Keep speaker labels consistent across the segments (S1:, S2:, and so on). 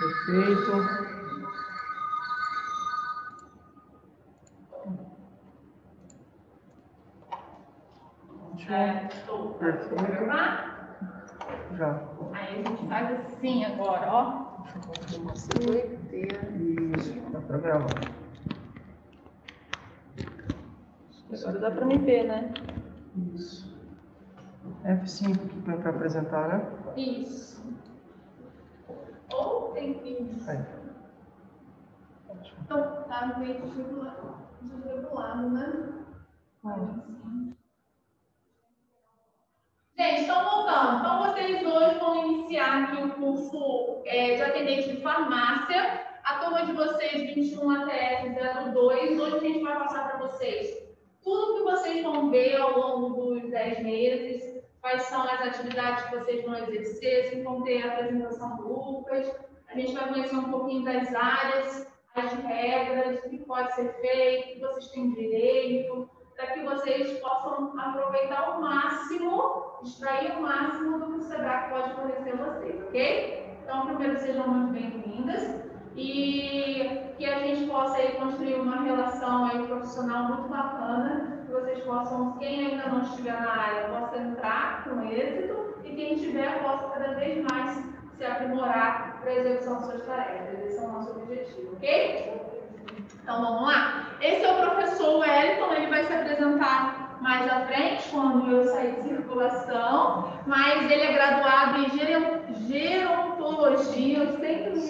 S1: Perfeito.
S2: É, estou.
S1: Perfeito. Já.
S2: Aí a gente faz assim agora, ó.
S1: Isso, dá pra gravar.
S2: Agora dá pra me ver, né?
S1: Isso. F5 aqui para apresentar, né?
S2: Isso. Ou tem.
S1: Aí.
S2: Então, tá no meio do lado, né? Assim. Gente, então voltando. Então, vocês hoje vão iniciar aqui o curso é, de atendente de farmácia. A turma de vocês, 21 até 02. Hoje a gente vai passar para vocês tudo que vocês vão ver ao longo dos 10 meses, quais são as atividades que vocês vão exercer, vocês vão ter a apresentação do Lucas. A gente vai conhecer um pouquinho das áreas, as regras, o que pode ser feito, o que vocês têm direito para que vocês possam aproveitar ao máximo, extrair o máximo do que o SEBRAC pode oferecer a vocês, ok? Então, primeiro, sejam muito bem-vindas e que a gente possa aí construir uma relação aí profissional muito bacana, que vocês possam, quem ainda não estiver na área, possa entrar com êxito e quem estiver possa cada vez mais se aprimorar para a execução de suas tarefas. Esse é o nosso objetivo, ok? Então vamos lá? Esse é o professor Wellington, ele vai se apresentar mais à frente, quando eu sair de circulação, mas ele é graduado em gerontologia, eu sempre me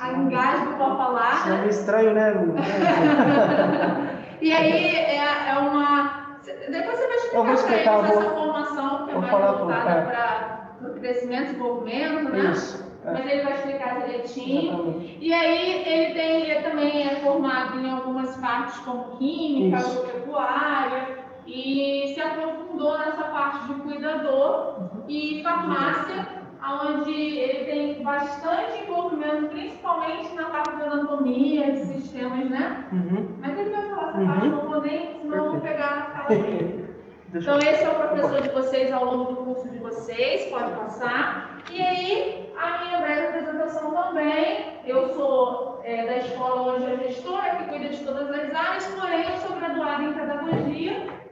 S2: a engasgo para falar.
S1: É estranho, né, Lu?
S2: e aí é, é, uma. Depois você vai explicar,
S1: vou explicar
S2: para eles
S1: vou,
S2: essa formação que é mais voltada é. para o crescimento e desenvolvimento, né? Isso. É. Mas ele vai explicar direitinho. Exatamente. E aí ele, tem, ele também é formado em algumas partes como química, agropecuária, e se aprofundou nessa parte de cuidador uhum. e farmácia, onde ele tem bastante envolvimento, principalmente na parte de anatomia, de sistemas, né? Uhum. Mas ele vai falar essa uhum. parte, não vou nem, senão eu vou pegar a fala dele. Então, esse é o professor de vocês ao longo do curso de vocês, pode passar. E aí, a minha breve apresentação também. Eu sou é, da escola onde a gestora, que cuida de todas as áreas, porém, eu sou graduada em pedagogia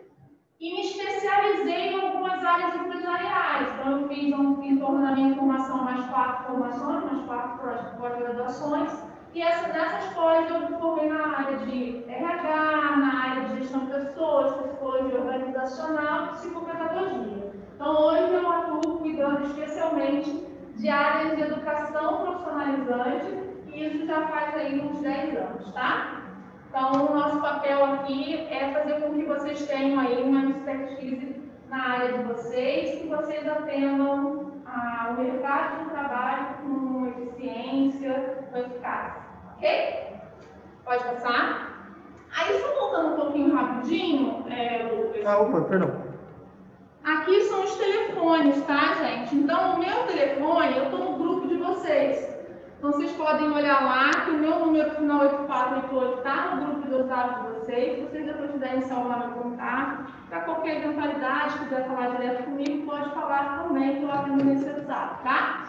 S2: e me especializei em algumas áreas empresariais. Então, eu fiz um, em torno da minha formação mais quatro formações, mais quatro pós-graduações. E essa, nessas pós eu me formei na área de RH, na área de gestão de pessoas, psicologia organizacional psicopedagogia. Então, hoje eu atuo cuidando especialmente de áreas de educação profissionalizante e isso já faz aí uns 10 anos, tá? Então, o nosso papel aqui é fazer com que vocês tenham aí uma expertise na área de vocês, que vocês atendam ah, o mercado de trabalho com eficiência, com eficácia. Ok? Pode passar? Aí, só voltando um pouquinho rapidinho, é, Lucas.
S1: Ah, opa, perdão.
S2: Aqui são os telefones, tá, gente? Então, o meu telefone, eu estou no grupo de vocês. Então, vocês podem olhar lá que o meu número final 8488 está no grupo de WhatsApp de vocês. Vocês depois quiserem salvar meu contato, para qualquer eventualidade, quiser falar direto comigo, pode falar também que eu atendo nesse WhatsApp, tá?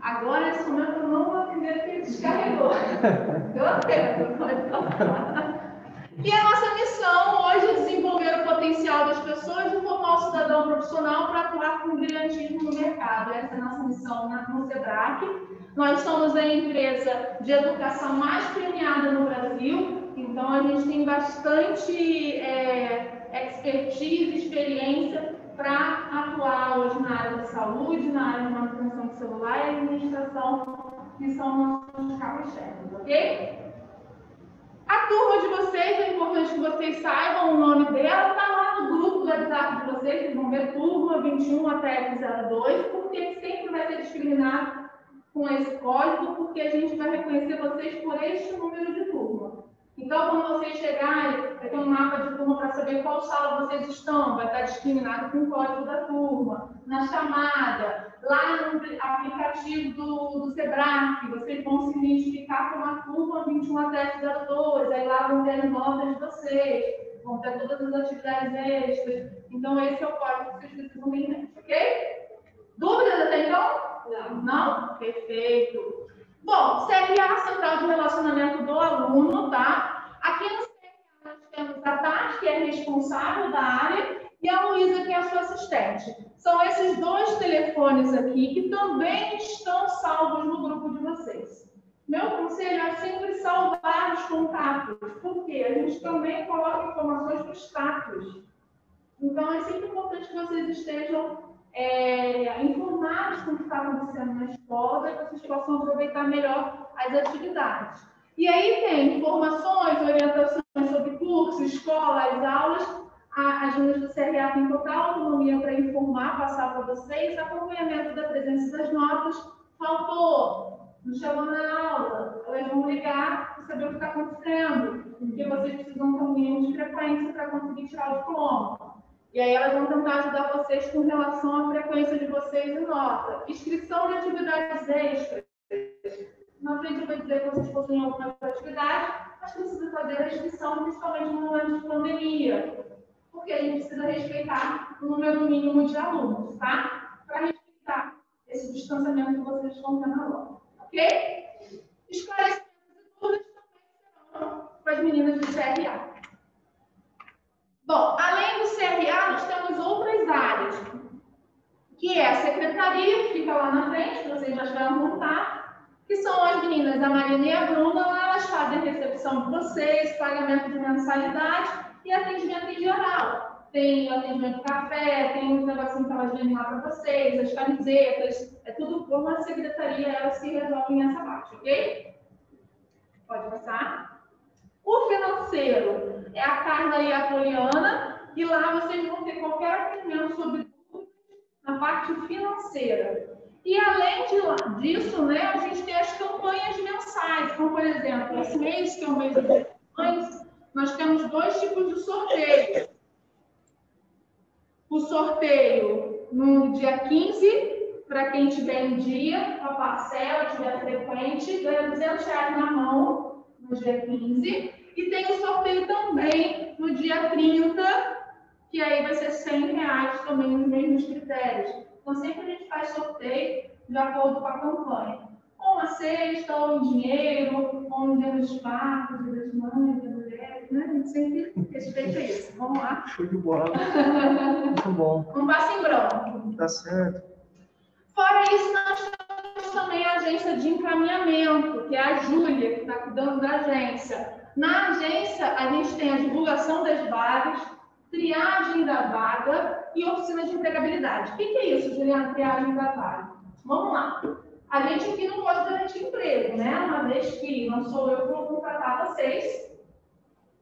S2: Agora, esse momento eu não vou atender porque ele descarregou. Eu atendo, pode falar. E a nossa missão hoje é desenvolver o potencial das pessoas e formar o cidadão profissional para atuar com brilhantismo no mercado. Essa é a nossa missão no SEBRAC. Nós somos a empresa de educação mais premiada no Brasil, então a gente tem bastante é, expertise, experiência para atuar hoje na área da saúde, na área de manutenção de celular e administração, que são nossos carros-chefes, ok? A turma de vocês, é importante que vocês saibam o nome dela, está lá no grupo do WhatsApp de vocês, vocês vão ver turma 21 até 02, porque sempre vai ser discriminado com esse código, porque a gente vai reconhecer vocês por este número de turma. Então, quando vocês chegarem, vai ter um mapa de turma para saber qual sala vocês estão, vai estar discriminado com o código da turma. Na chamada, lá no aplicativo do, do Sebrae, vocês vão se identificar com a turma 21 a 702, aí lá vão ter as notas de vocês, vão ter todas as atividades extras. Então, esse é o código que vocês precisam ter em mente, ok? Dúvidas até então? Não. Não? Perfeito. Bom, CRA, Central de Relacionamento do Aluno, tá? Aqui no CRA nós temos a Tati, que é responsável da área, e a Luísa, que é a sua assistente. São esses dois telefones aqui que também estão salvos no grupo de vocês. Meu conselho é sempre salvar os contatos, porque a gente também coloca informações os status. Então, é sempre importante que vocês estejam é, informados com o que está acontecendo na escola, para que vocês possam aproveitar melhor as atividades. E aí tem informações, orientações sobre curso, escola, as aulas. as meninas do CRA têm total autonomia para informar, passar para vocês, acompanhamento da presença das notas. Faltou, não chegou na aula, elas vão ligar para saber o que está acontecendo, porque vocês precisam ter um mínimo de frequência para conseguir tirar o diploma. E aí elas vão tentar ajudar vocês com relação à frequência de vocês e nota. Inscrição de atividades extras. Na frente eu vou dizer que vocês possuem alguma atividade, mas precisa fazer a inscrição, principalmente no momento de pandemia. Porque a gente precisa respeitar o número mínimo de alunos, tá? Para respeitar esse distanciamento que vocês estão tendo agora. Ok? Esclarecimentos e dúvidas também serão com as meninas do CRA. Bom, além do CRA, nós temos outras áreas, que é a secretaria, que fica lá na frente, vocês já vão montar, que são as meninas, a Marina e a Bruna, lá elas fazem recepção de vocês, pagamento de mensalidade e atendimento em geral. Tem atendimento de café, tem um negocinho que elas vendem lá para vocês, as camisetas, é tudo por uma secretaria, elas se resolvem nessa parte, ok? Pode passar. O financeiro é a Carla e a Poliana, e lá vocês vão ter qualquer atendimento sobre na parte financeira. E além de, disso, né, a gente tem as campanhas mensais, como por exemplo, esse mês, que é o mês das campanhas, nós temos dois tipos de sorteio. O sorteio no dia 15, para quem tiver em dia, a parcela, tiver frequente, ganha 200 reais na mão no dia 15. E tem o sorteio também no dia 30, que aí vai ser 100 reais também nos mesmos critérios. Então, sempre a gente faz sorteio de acordo com a campanha. Ou uma cesta, ou em dinheiro, ou no dia dos pais, dia das mães, das mulheres, né? A gente sempre respeita isso. Vamos lá.
S1: Show de bola. Muito bom.
S2: Um passo em branco.
S1: Tá certo.
S2: Fora isso, nós também a agência de encaminhamento, que é a Júlia, que está cuidando da agência. Na agência, a gente tem a divulgação das vagas, triagem da vaga e oficina de empregabilidade. O que, é isso, Juliana, triagem da vaga? Vamos lá. A gente aqui não pode garantir emprego, né? Uma vez que não sou eu que vou contratar vocês,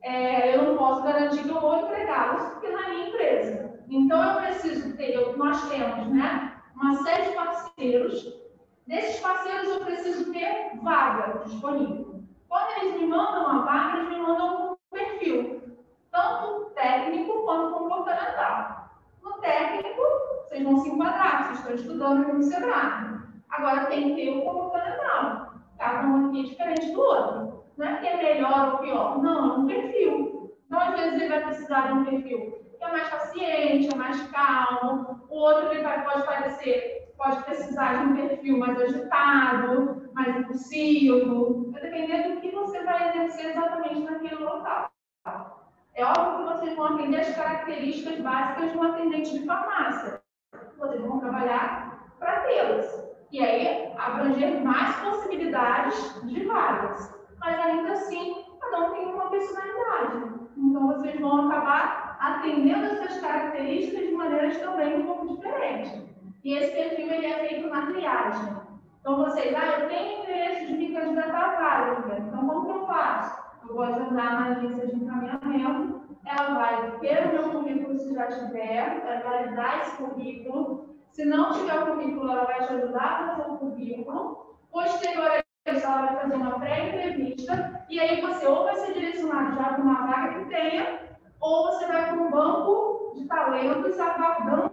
S2: é, eu não posso garantir que eu vou empregá-los porque na minha empresa. Então, eu preciso ter, nós temos, né, uma série de parceiros Desses parceiros eu preciso ter vaga disponível. Quando eles me mandam a vaga, eles me mandam um perfil, tanto técnico quanto comportamental. No técnico, vocês vão se enquadrar, vocês estão estudando no Sebrae. Agora tem que ter o comportamental. Cada um aqui é diferente do outro. Não é que é melhor ou pior, não, é um perfil. Então, às vezes, ele vai precisar de um perfil que é mais paciente, é mais calmo, o outro ele vai, pode parecer pode precisar de um perfil mais agitado, mais impulsivo, vai depender do que você vai exercer exatamente naquele local. É óbvio que vocês vão atender as características básicas de um atendente de farmácia. Vocês vão trabalhar para tê-las. E aí, abranger mais possibilidades de vagas. Mas ainda assim, cada um tem uma personalidade. Então, vocês vão acabar atendendo essas características de maneiras também um pouco diferentes. E esse perfil ele é feito na triagem. Então, vocês, ah, eu tenho interesse de me candidatar a vaga, então como que eu faço? Eu vou agendar na agência de encaminhamento, ela vai ter o meu currículo se já tiver, vai validar esse currículo. Se não tiver o currículo, ela vai te ajudar a fazer o currículo. Posterior a isso, depois ela vai fazer uma pré-entrevista, e aí você ou vai ser direcionado já para uma vaga que tenha, ou você vai para um banco de talentos aguardando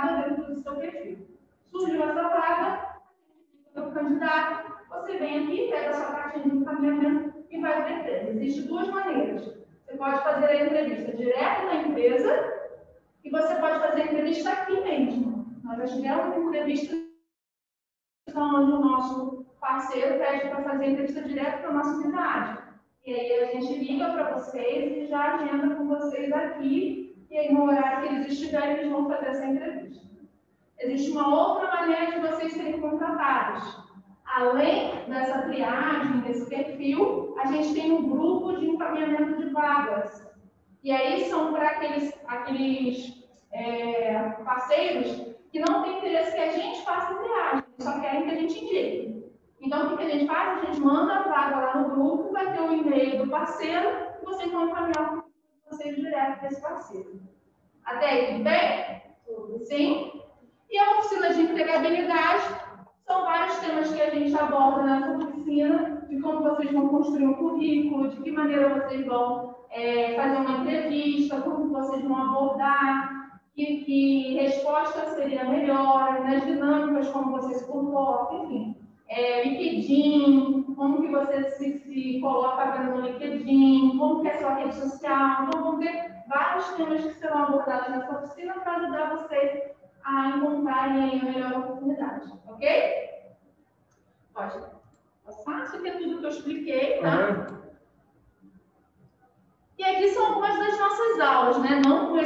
S2: dentro do seu perfil. Surgiu essa vaga, o candidato, você vem aqui, pega sua caixinha de encaminhamento e vai para a empresa. Existem duas maneiras. Você pode fazer a entrevista direto na empresa e você pode fazer a entrevista aqui mesmo. Nós já tivemos entrevista onde o nosso parceiro pede para fazer a entrevista direto para a nossa unidade. E aí a gente liga para vocês e já agenda com vocês aqui, e aí no horário que eles estiverem, eles vão fazer essa entrevista. Existe uma outra maneira de vocês serem contratados. Além dessa triagem, desse perfil, a gente tem um grupo de encaminhamento de vagas. E aí são para aqueles, aqueles é, parceiros que não têm interesse que a gente faça triagem, só querem que a gente indique. Então, o que a gente faz? A gente manda a vaga lá no grupo, vai ter o e-mail do parceiro vocês vão encaminhar vocês direto para esse parceiro. Até aí, tudo bem? Tudo sim? E a oficina de empregabilidade são vários temas que a gente aborda nessa oficina, de como vocês vão construir um currículo, de que maneira vocês vão é, fazer uma entrevista, como vocês vão abordar, que, que resposta seria melhor, nas dinâmicas, como você se comporta, enfim é, LinkedIn, como que você se, se coloca no LinkedIn, como que é a sua rede social. Então, vamos ver vários temas que serão abordados nessa oficina para ajudar vocês a encontrarem a melhor oportunidade, ok? Pode passar, isso aqui é tudo que eu expliquei, tá? E aqui são algumas das nossas aulas, né? Não com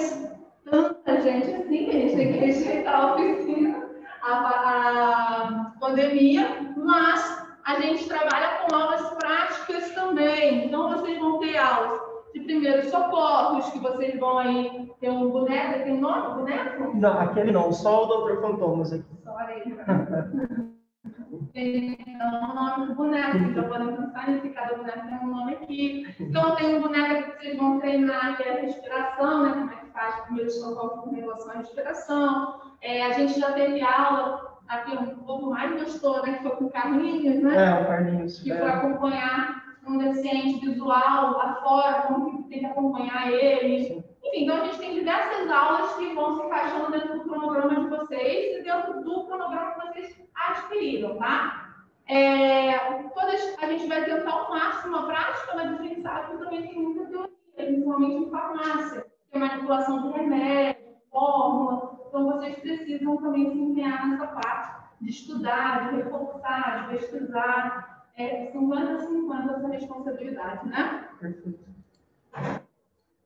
S2: tanta gente assim, a gente tem que respeitar a oficina, a, a pandemia, mas a gente trabalha com aulas práticas também. Então, vocês vão ter aulas de primeiros socorros, que vocês vão aí ter um boneco, tem um nome, boneco?
S1: Não, aquele não, só o Dr. Fantomas aqui.
S2: Só ele. Então, o nome do boneco, vocês já podem pensar nisso, cada boneco tem um nome aqui. Então, tem um boneco que vocês vão treinar, que é a respiração, né? Como é que faz primeiros socorros com relação à respiração. É, a gente já teve aula aqui um pouco mais gostou, né? Que foi com o Carlinhos, né?
S1: É, o Carlinhos.
S2: Que é. foi acompanhar um deficiente visual lá fora, como que tem que acompanhar ele. Sim. Enfim, então a gente tem diversas aulas que vão se encaixando dentro do cronograma de vocês e dentro do cronograma que vocês adquiriram, tá? É, todas, a gente vai tentar ao máximo a prática, mas a gente sabe que também tem muita teoria, principalmente em farmácia. Tem manipulação de remédio, fórmula, então, vocês precisam também se empenhar nessa parte de estudar, de reforçar, de pesquisar. É 50 a 50 essa responsabilidade, né? Perfeito.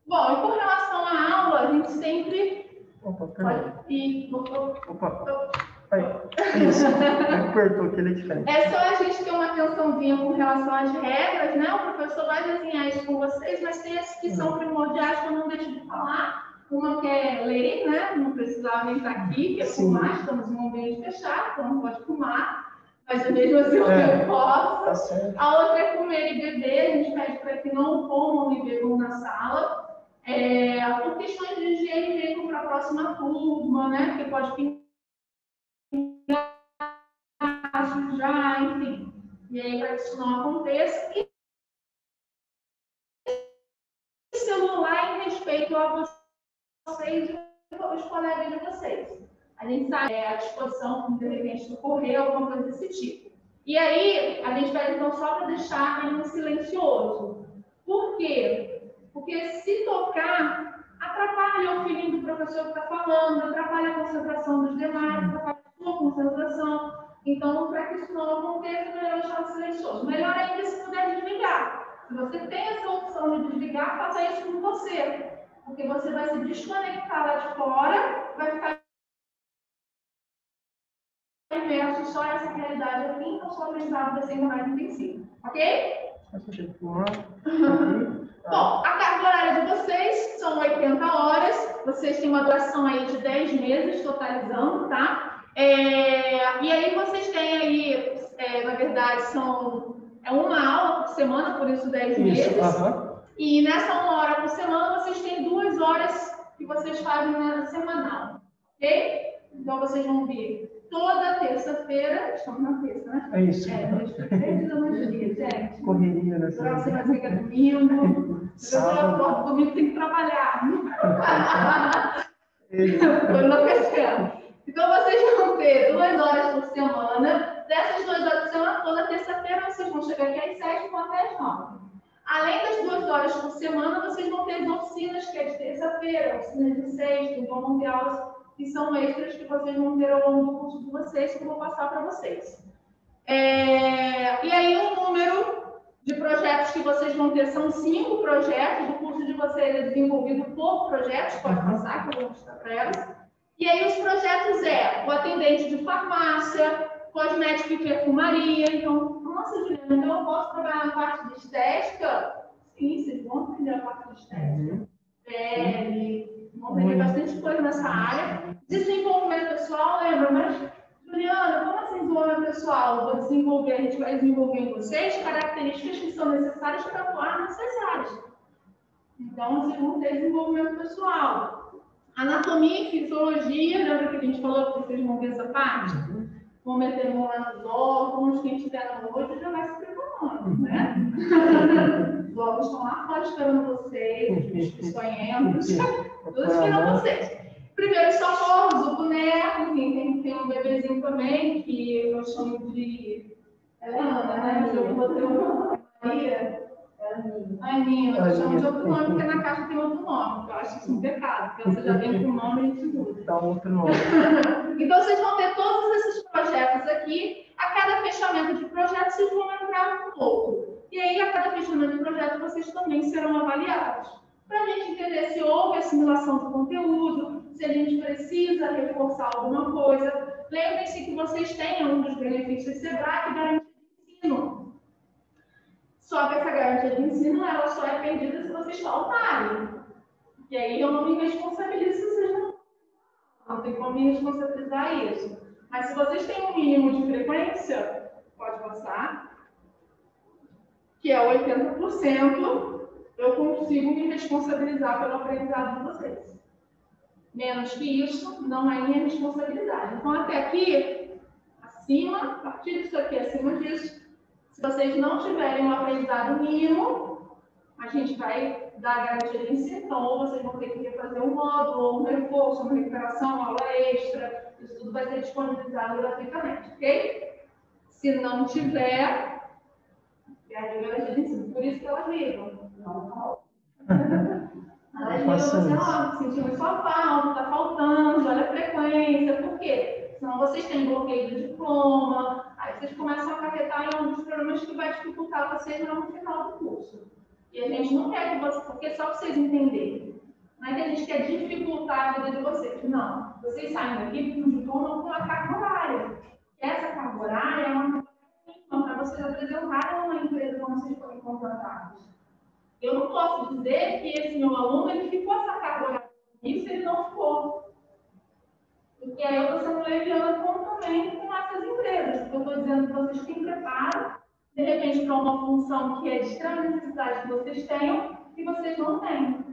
S2: Bom, e com relação à aula, a gente sempre.
S1: Opa, pode ir. Opa. Aí. Isso. Apertou que ele é diferente.
S2: É só a gente ter uma atençãozinha com relação às regras, né? O professor vai desenhar isso com vocês, mas tem as que são primordiais que eu não deixo de falar uma quer ler, né? Não precisava nem estar aqui, que é fumar, estamos em um ambiente fechado, então não pode fumar. Mas mesmo assim eu é, posso. Tá a outra é comer e beber, a gente pede para que não comam e bebam na sala. É, por questões de higiene mesmo para a próxima turma, né? Porque pode pintar, sujar, enfim. E aí, para que isso não aconteça. E celular em respeito a você vocês e os colegas de vocês. A gente sabe é, à disposição, de repente, socorrer, alguma coisa desse tipo. E aí, a gente vai então só para deixar ele silencioso. Por quê? Porque se tocar, atrapalha o filhinho do professor que está falando, atrapalha a concentração dos demais, atrapalha a sua concentração. Então, para que isso não aconteça, é melhor deixar silencioso. Melhor ainda se puder desligar. Se você tem essa opção de desligar, faça isso com você porque você vai se desconectar lá de fora, vai ficar imerso só essa realidade aqui, então sua aprendizado vai ser ainda mais intensivo. Ok? Bom, a carga horária de vocês são 80 horas, vocês têm uma duração aí de 10 meses, totalizando, tá? É, e aí vocês têm aí, é, na verdade, são é uma aula por semana, por isso 10 isso, meses. Uh -huh. E nessa uma hora por semana, vocês têm duas horas que vocês fazem na semanal, ok? Então, vocês vão ver toda terça-feira, estamos na terça, né? É
S1: isso.
S2: É, a gente gente.
S1: Correria,
S2: né? Você vai ficar domingo. Sábado. Domingo tem que trabalhar. Estou enlouquecendo. Então, vocês vão ter duas horas por semana. Dessas duas horas por semana, toda terça-feira, vocês vão chegar aqui às sete e até às nove. Além das duas horas por semana, vocês vão ter as oficinas, que é de terça-feira, oficinas de sexta, então vão ter aulas que são extras que vocês vão ter ao longo do curso de vocês, que eu vou passar para vocês. É... E aí, o número de projetos que vocês vão ter são cinco projetos. O curso de vocês é desenvolvido por projetos, pode uhum. passar, que eu vou mostrar para elas. E aí, os projetos é o atendente de farmácia, cosmético e perfumaria. Então, nossa, Juliana, então eu posso trabalhar na parte de estética? Sim, vocês vão aprender a parte de estética. Uhum. Pele, vão aprender bastante coisa nessa área. Desenvolvimento pessoal, lembra? Mas, Juliana, como assim desenvolvimento pessoal? Vou desenvolver, a gente vai desenvolver em vocês características que são necessárias para atuar nessas áreas. Então, vocês vão ter desenvolvimento pessoal. Anatomia e fisiologia, lembra que a gente falou que vocês vão ver essa parte? Uhum. Vão meter mão lá nos órgãos, quem estiver no noite já vai se preparando, né? Os órgãos estão lá fora esperando vocês, os bichos sonhentos, todos esperando vocês. Primeiro socorros, o boneco, enfim, tem, tem um bebezinho também, que eu chamo de Helena, né? Eu botei o Maria. Aninha, eu chamo de outro nome, porque na caixa tem outro nome, eu acho isso um pecado, porque você já vem com o nome e a gente muda.
S1: Dá outro nome.
S2: então, vocês vão ter todos esses projetos aqui, a cada fechamento de projeto, vocês vão entrar no outro. E aí, a cada fechamento de projeto, vocês também serão avaliados. Para a gente entender se houve assimilação do conteúdo, se a gente precisa reforçar alguma coisa. Lembrem-se que vocês têm um dos benefícios SEBRAE, que garantia de ensino. Só que essa garantia de ensino ela só é perdida se vocês faltarem. E aí eu não me responsabilizo se vocês não. Não tem como me responsabilizar isso. Mas se vocês têm um mínimo de frequência, pode passar, que é 80%, eu consigo me responsabilizar pelo aprendizado de vocês. Menos que isso, não é minha responsabilidade. Então, até aqui, acima, a partir disso aqui, acima disso, se vocês não tiverem um aprendizado mínimo, a gente vai dar garantia de. Então, ou vocês vão ter que fazer um módulo, um reforço, uma recuperação, uma aula extra. Isso tudo vai ser disponibilizado gratuitamente, ok? Se não tiver, é. Por isso que elas ligam. Não, não. Aí eu você, ó, sentimos sua falta, está faltando, olha a frequência, por quê? Senão vocês têm bloqueio do diploma, aí vocês começam a acarretar em alguns problemas que vai dificultar vocês no final do curso. E a gente não quer que vocês, porque só para vocês entenderem. Não é que a gente quer dificultar a vida de vocês. Não. Vocês saem daqui com um diploma com uma carga horária. Essa carga horária é uma para vocês apresentarem uma empresa quando vocês forem contratados. Eu não posso dizer que esse meu aluno ele ficou essa carga horária isso ele não ficou. Porque aí eu estou sendo leviana também com essas empresas. Eu estou dizendo que vocês têm preparo, de repente, para uma função que é de extrema necessidade que vocês tenham e vocês não têm.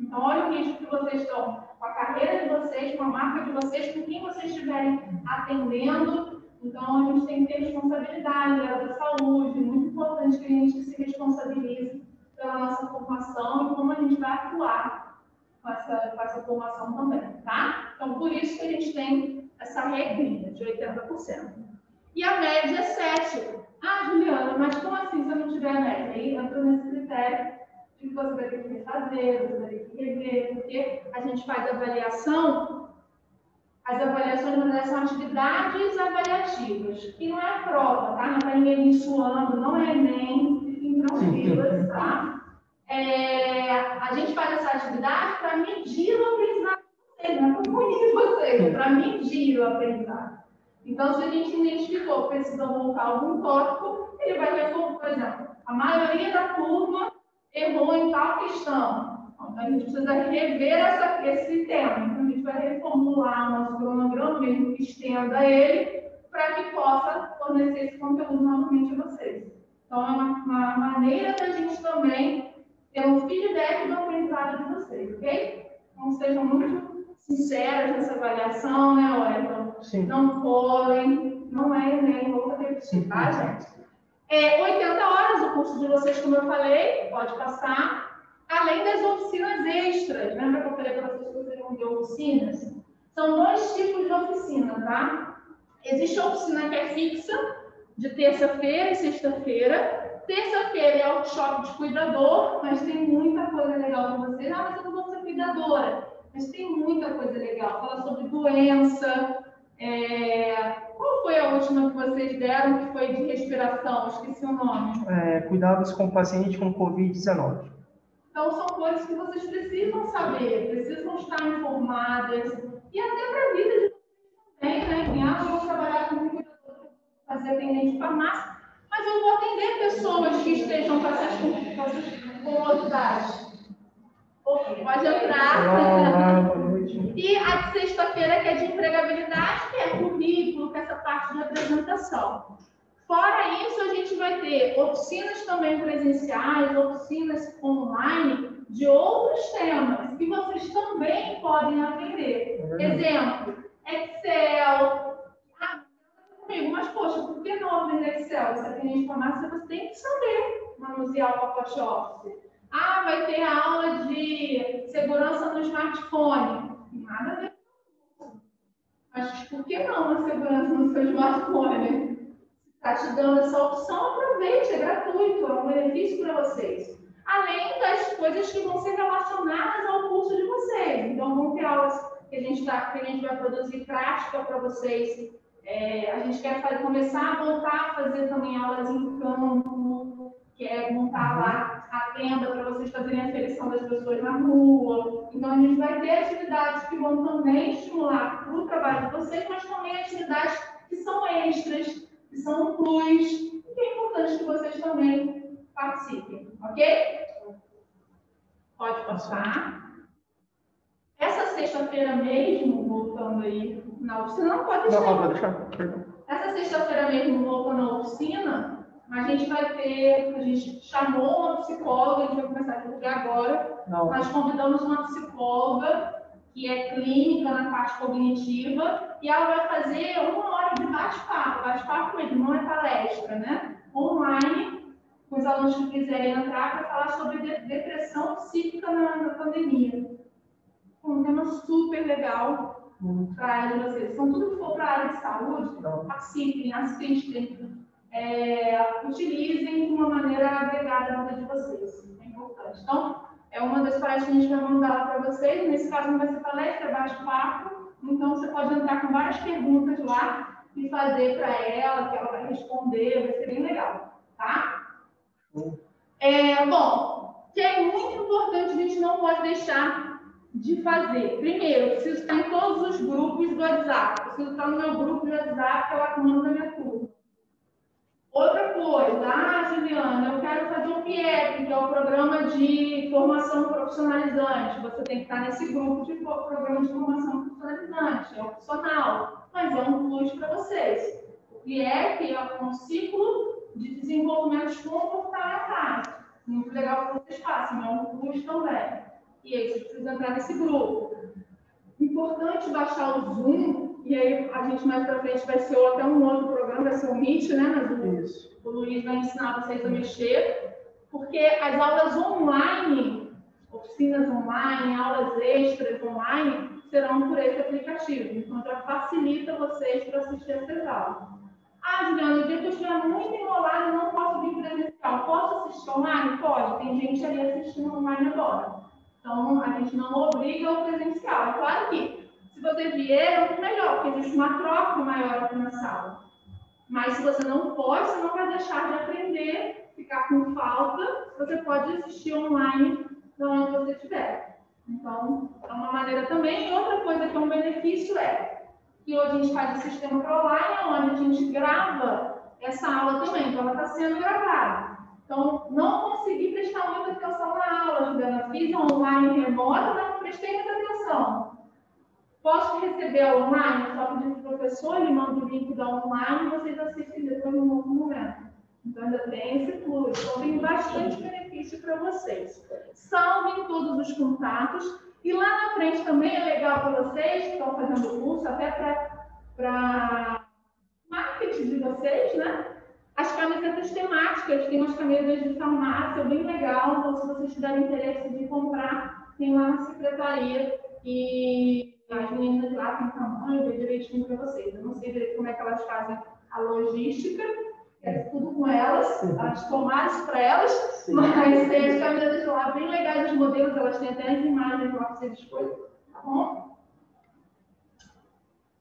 S2: Então, olha o risco que vocês estão com a carreira de vocês, com a marca de vocês, com quem vocês estiverem atendendo. Então, a gente tem que ter responsabilidade, área da saúde, muito importante que a gente se responsabilize pela nossa formação e como a gente vai atuar com essa, com essa formação também, tá? Então, por isso que a gente tem essa regrinha de 80%. E a média é 7. Ah, Juliana, mas como assim se eu não tiver a média? Aí entra nesse critério que você vai ter que refazer, você vai ter que rever, porque a gente faz avaliação, as avaliações são atividades avaliativas, que não é prova, tá? Não está ninguém suando, não é nem tranquilas, tá? É, a gente faz essa atividade para medir o aprendizado de vocês, não é para punir vocês, é para medir o aprendizado. Então, se a gente identificou que precisa voltar algum tópico, ele vai reformular, por exemplo, a maioria da turma errou em tal questão. Então, a gente precisa rever essa, esse tema. Então, a gente vai reformular o nosso cronograma, mesmo que estenda ele, para que possa fornecer esse conteúdo novamente a vocês. Então, é uma, uma maneira da gente também ter um feedback do aprendizado de vocês, ok? Então, sejam muito sinceros nessa avaliação, né, Olha? Então, Sim. não colhem, não é nem vou repetir, tá, gente? É 80 horas o curso de vocês, como eu falei, pode passar, além das oficinas extras. Lembra que eu falei para vocês que vocês vão ter oficinas? São dois tipos de oficina, tá? Existe a oficina que é fixa, de terça-feira e sexta-feira. Terça-feira é workshop de cuidador, mas tem muita coisa legal para você. Ah, mas eu não vou ser cuidadora. Mas tem muita coisa legal. Fala sobre doença. É... Qual foi a última que vocês deram que foi de respiração? Esqueci o nome.
S1: É, cuidados com paciente com Covid-19.
S2: Então, são coisas que vocês precisam saber, precisam estar informadas. E até para a vida de vocês também, né? Ah, eu vou trabalhar com cuidador, fazer atendente de farmácia, mas eu vou atender pessoas que estejam com essas comorbidades. Pode entrar.
S1: Olá.
S2: E a de sexta-feira, que é de empregabilidade, que é currículo, que é essa parte de apresentação. Fora isso, a gente vai ter oficinas também presenciais, oficinas online de outros temas que vocês também podem aprender. É Exemplo, Excel. Ah, comigo, mas poxa, por que não aprender Excel? Você tem informação, você tem que saber manusear o Office. Ah, vai ter aula de segurança no smartphone. Nada a ver Mas por que não uma segurança no seu smartphone? Está te dando essa opção, aproveite, é gratuito, é um benefício para vocês. Além das coisas que vão ser relacionadas ao curso de vocês. Então, vão ter aulas que a gente, tá, que a gente vai produzir prática para vocês. É, a gente quer fazer, começar a voltar a fazer também aulas em campo, que é montar lá a tenda para vocês fazerem a seleção das pessoas na rua. Então, a gente vai ter atividades que vão também estimular para o trabalho de vocês, mas também atividades que são extras, que são plus, e que é importante que vocês também participem, ok? Pode passar. Essa sexta-feira mesmo, voltando aí na oficina, não pode deixar.
S1: Não, pode deixar.
S2: Essa sexta-feira mesmo, voltando à oficina, a gente vai ter, a gente chamou uma psicóloga, a gente vai começar a divulgar agora. Não. Nós convidamos uma psicóloga que é clínica na parte cognitiva e ela vai fazer uma hora de bate-papo, bate-papo mesmo, não é palestra, né? Online, com os alunos que quiserem entrar para falar sobre depressão psíquica na, na pandemia. Um tema super legal hum. para vocês. Então, tudo que for para a área de saúde, participem, assistem, é, utilizem de uma maneira agregada na vida de vocês. É importante. Então, é uma das palestras que a gente vai mandar para vocês. Nesse caso, não vai ser palestra, é bate-papo. Então, você pode entrar com várias perguntas lá e fazer para ela, que ela vai responder. Vai ser bem legal, tá? É, bom, que é muito importante, a gente não pode deixar de fazer. Primeiro, eu preciso estar em todos os grupos do WhatsApp. Eu preciso estar no meu grupo do WhatsApp, que é o da minha turma. Outra coisa, ah, Juliana, eu quero fazer um PIEP, que é o programa de formação profissionalizante. Você tem que estar nesse grupo de programa de formação profissionalizante, é opcional, mas é um plus para vocês. O PIEP é um ciclo de desenvolvimento comportamentais. Muito legal que vocês façam, é um plus também. E aí vocês precisam entrar nesse grupo. Importante baixar o Zoom e aí a gente mais para frente vai ser até um outro programa, vai ser o Meet, né? Mas o, o Luiz vai ensinar vocês a mexer, porque as aulas online, oficinas online, aulas extras online, serão por esse aplicativo. Então já facilita vocês para assistir essas aulas. Ah, Juliana, no dia que eu estiver muito enrolado, não posso vir presencial. Posso assistir online? Pode. Tem gente ali assistindo online agora. Então, a gente não obriga ao presencial. É claro que se você vier, é muito melhor, porque existe uma troca maior aqui na sala. Mas se você não pode, você não vai deixar de aprender, ficar com falta, você pode assistir online de onde você estiver. Então, é uma maneira também. E outra coisa que é um benefício é que hoje a gente faz o sistema para online, onde a gente grava essa aula também. Então, ela está sendo gravada. Então, não consegui prestar muita atenção na aula, Juliana. Fiz online remota, mas não prestei muita atenção. Posso receber online? Só pedir para o professor, ele manda o link da online e vocês assistem depois no novo momento. Então, ainda tem esse plus. Então, tem bastante benefício para vocês. Salvem todos os contatos. E lá na frente também é legal para vocês que estão fazendo o curso, até para marketing de vocês, né? As camisetas temáticas, tem umas camisas de farmácia bem legal, então se vocês tiverem interesse de comprar, tem lá na secretaria e as meninas lá têm tamanho, ver direitinho para vocês. Eu não sei direito como é que elas fazem a logística, é tudo com elas, as tomadas para elas, mas tem as camisetas lá bem legais, os modelos, elas têm até as imagens lá para vocês escolherem, tá bom?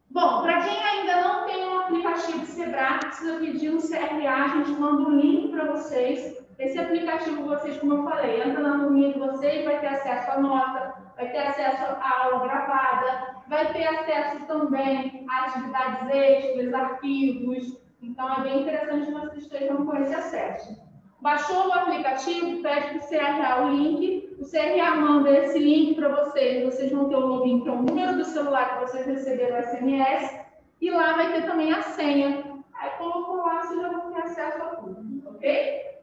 S2: Bom, para quem ainda não tem um aplicativo Sebrae, precisa pedir um CRA, a gente manda um link para vocês. Esse aplicativo, vocês, como eu falei, entra na turminha de vocês, vai ter acesso à nota, vai ter acesso à aula gravada, vai ter acesso também a atividades extras, arquivos. Então, é bem interessante que vocês estejam com esse acesso. Baixou o aplicativo, pede para o CRA o link, o CRA manda esse link para vocês, vocês vão ter o login, que é o número do celular que vocês receberam SMS, e lá vai ter também a senha. Aí colocou lá, vocês já vão ter acesso a tudo, ok?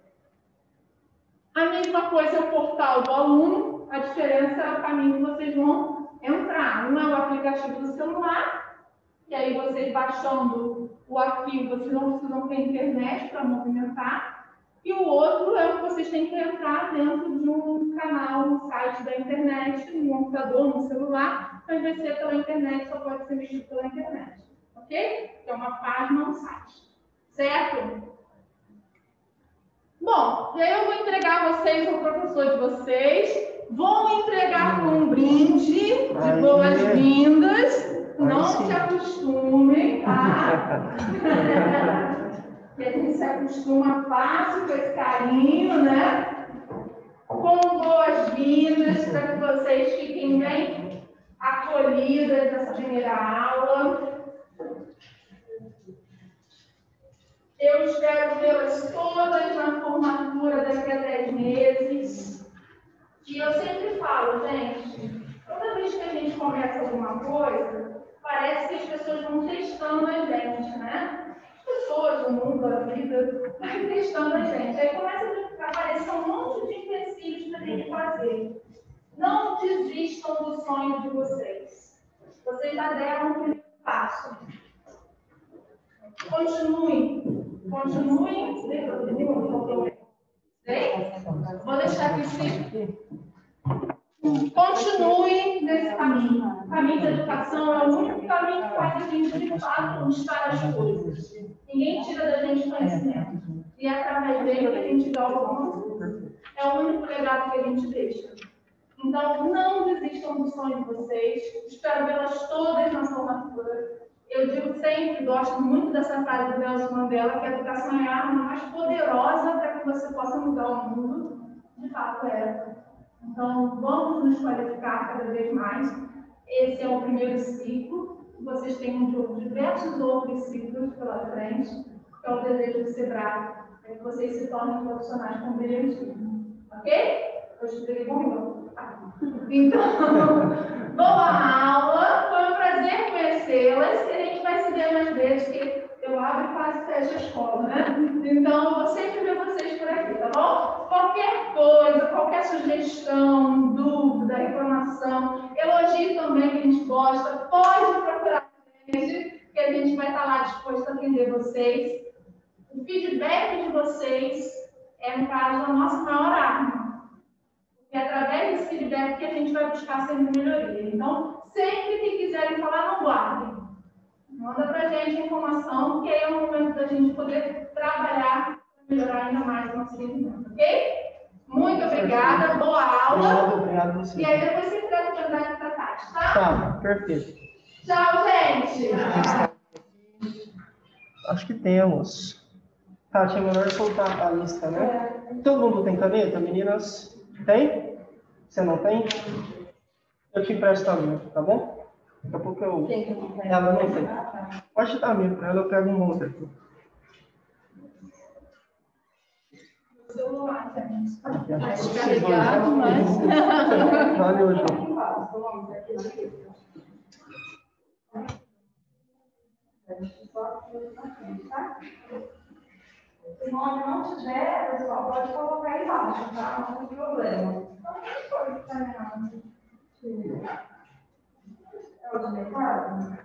S2: A mesma coisa é o portal do aluno, a diferença é o caminho que vocês vão entrar. Um é o aplicativo do celular, e aí vocês baixando o arquivo, vocês não precisam ter internet para movimentar. E o outro é o que vocês têm que entrar dentro de um canal, um site da internet, no computador, no celular, mas vai ser pela internet, só pode ser mexido pela internet. Ok? É uma página, um site. Certo? Bom, e aí eu vou entregar vocês ao professor de vocês. Vou entregar com um brinde de boas-vindas. Não se acostumem, tá? que a gente se acostuma fácil com esse carinho, né? Com boas-vindas, para que vocês fiquem bem acolhidas nessa primeira aula. Eu espero vê-las todas na formatura daqui a 10 meses. E eu sempre falo, gente, toda vez que a gente começa alguma coisa, parece que as pessoas vão testando a gente, né? pessoas, o mundo, a vida, vai testando a gente. Aí começa a aparecer um monte de empecilhos para a gente fazer. Não desistam do sonho de vocês. Vocês já deram o primeiro passo. Continuem. Continuem. Vou deixar aqui sim. Continue nesse caminho. O caminho da educação é o único caminho que faz a gente, de fato, conquistar as coisas. Ninguém tira da gente conhecimento. E é através dele que a gente dá alguma coisa. É o único legado que a gente deixa. Então, não desistam do sonho de vocês. Espero vê-las todas na formatura. Eu digo sempre, gosto muito dessa frase do Nelson Mandela, que a educação é a arma mais poderosa para que você possa mudar o mundo. De fato, é. Então, vamos nos qualificar cada vez mais. Esse é o primeiro ciclo. Vocês têm diversos outros ciclos pela frente, que é o desejo do SEBRAE, é que vocês se tornem profissionais com brilhantismo. Ok? Eu expliquei bom? Então, boa aula. Foi um prazer conhecê-las. A gente vai se ver mais vezes, que eu abro e quase fecho a escola, né? Então, vou sempre ver vocês por aqui, tá bom? Qualquer coisa, qualquer sugestão, dúvida, reclamação, elogio também que a gente gosta, pode procurar a gente, que a gente vai estar lá disposto a atender vocês. O feedback de vocês é, no caso, a nossa maior arma. E através desse feedback que a gente vai buscar sempre melhoria. Então, sempre que quiserem falar, não guardem Manda para a gente a informação, que aí é o momento da gente poder trabalhar para melhorar ainda mais o nosso rendimento, ok? Muito obrigada, boa aula.
S1: Obrigado, obrigado você.
S2: E aí depois você o pendrive para a Tati, tá?
S1: Tá, perfeito.
S2: Tchau, gente.
S1: Acho que temos. Tati, é melhor soltar a lista, né? É. Todo mundo tem caneta, meninas? Tem? Você não tem? Eu te empresto a minha, tá bom? Daqui a pouco eu. Ela não tem. Pode dar mesmo para ela, eu pego um outro aqui.
S2: Descarregado, mas.
S1: Valeu, João.
S2: Se o nome não tiver, pessoal, pode colocar aí embaixo, tá? Não tem problema. Não tem coisa que tá errado. É o de mercado?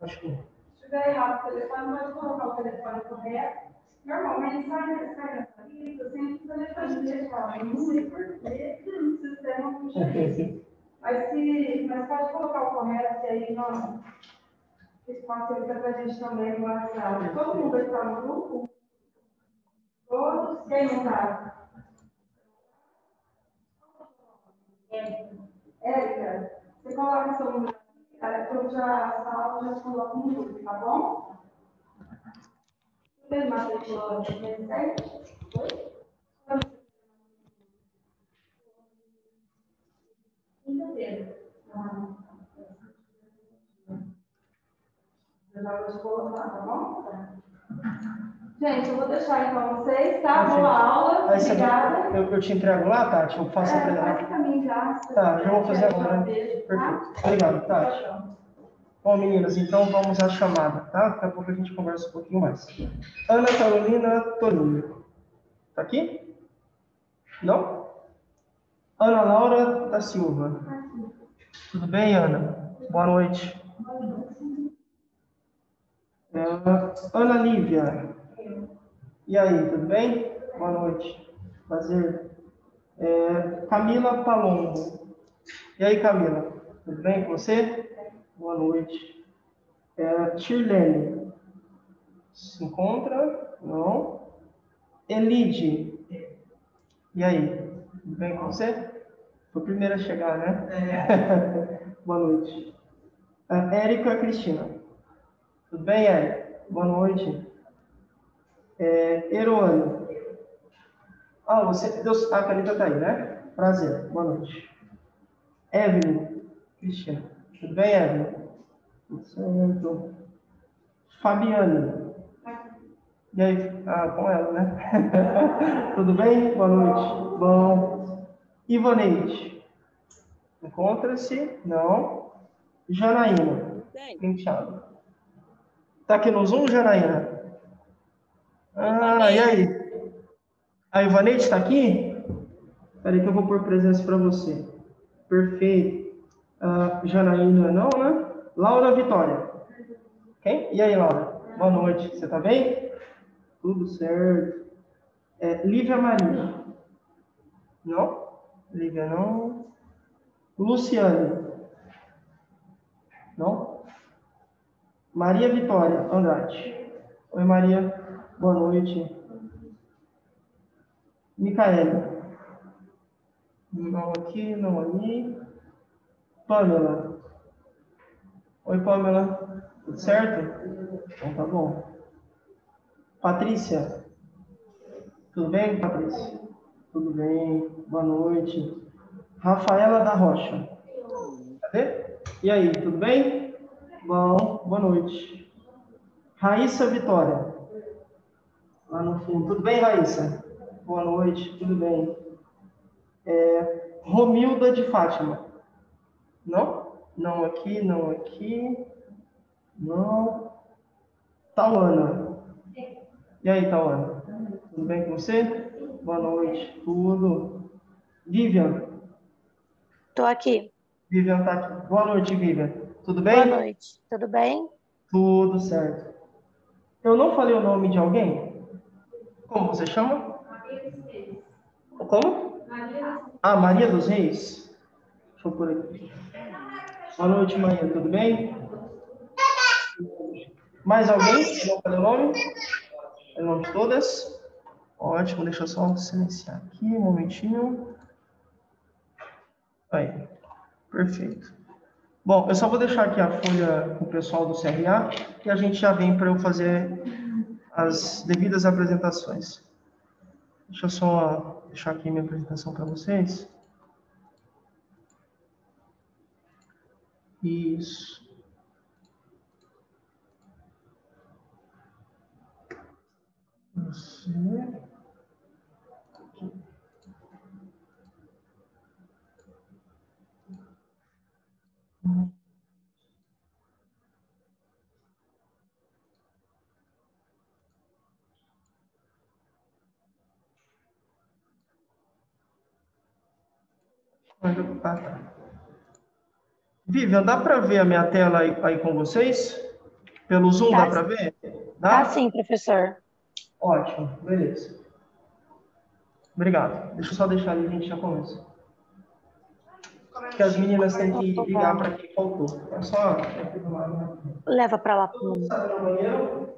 S3: Acho que. Se tiver errado o telefone, pode colocar o telefone correto. Normalmente sai, sai da família, sempre o telefone pessoal. Não sei porquê, o sistema puxa isso. Mas, se, mas pode colocar o correto, aí não. Isso facilita para a gente também no WhatsApp. Todo mundo está no grupo? Todos? Quem não está? Érica, você coloca seu número eu já salvo, já coloco no grupo, tá bom? Tem matrícula 17? Quinta-feira. Eu já vou te colocar, tá bom? Gente, eu vou deixar então vocês, tá? Boa aula. Obrigada.
S1: Eu, eu te entrego lá, Tati? Eu faço
S3: é, a já.
S1: Tá, já vou fazer agora. Tá? Perfeito. Obrigado, Tati. Bom, meninas, então vamos à chamada, tá? Daqui a pouco a gente conversa um pouquinho mais. Ana Carolina Toninho. Tá aqui? Não? Ana Laura da Silva. Tudo bem, Ana? Boa noite. É, Ana Lívia. E aí, tudo bem? Boa noite. Prazer. É, Camila Palombo. E aí, Camila? Tudo bem com você? Boa noite. É, Shirlene. Se encontra? Não. Elide. E aí? Tudo bem com você? Foi a primeira a chegar, né? É. Boa noite. Érica Cristina. Tudo bem, Érica? Boa noite. É, Eroano. Ah, você. Deus, a caneta está aí, né? Prazer. Boa noite. Evelyn. Cristina. Tudo bem, Evelyn? Tudo certo. Fabiana. E aí? Ah, com ela, né? Tudo bem? Boa noite. Bom. Ivaneide. Encontra-se? Não. Janaína. Penteado. Tá aqui no Zoom, Janaína? Ah, e aí? A Ivanete está aqui? Espera aí que eu vou pôr presença para você. Perfeito. Uh, Janaína não, né? Laura Vitória. Quem? E aí, Laura? Boa noite. Você está bem? Tudo certo. É, Lívia Maria. Não? Lívia não. Luciane. Não? Maria Vitória Andrade. Oi, Maria. Boa noite. Micaela. Não aqui, não ali. Pamela. Oi, Pamela. Tudo certo? Então tá bom. Patrícia. Tudo bem, Patrícia? Tudo bem. Boa noite. Rafaela da Rocha. Cadê? E aí, tudo bem? Bom, boa noite. Raíssa Vitória lá no fundo. Tudo bem, Raíssa? Boa noite, tudo bem. É, Romilda de Fátima. Não? Não aqui, não aqui. Não. Tauana. E aí, Tauana? Tudo bem com você? Boa noite, tudo. Vivian?
S4: Estou aqui.
S1: Vivian está aqui. Boa noite, Vivian. Tudo bem?
S4: Boa noite. Tudo bem?
S1: Tudo certo. Eu não falei o nome de alguém? Como você chama? Maria dos Reis. Como? Maria. Ah, Maria dos Reis. Deixa eu pôr aqui. Boa noite, Maria. Tudo bem? Mais alguém? Não falei o nome? É o nome de todas? Ótimo, deixa eu só silenciar aqui um momentinho. Aí, perfeito. Bom, eu só vou deixar aqui a folha com o pessoal do CRA e a gente já vem para eu fazer as devidas apresentações. Deixa eu só deixar aqui minha apresentação para vocês. Isso. Você. Ah, tá. Vivian, dá para ver a minha tela aí, aí, com vocês? Pelo Zoom, tá, dá para ver?
S4: Dá? Tá sim, professor.
S1: Ótimo, beleza. Obrigado. Deixa eu só deixar ali, a gente já começa. Que as meninas têm que ligar para quem faltou. É só.
S4: Leva para lá.
S1: Sabe no banheiro?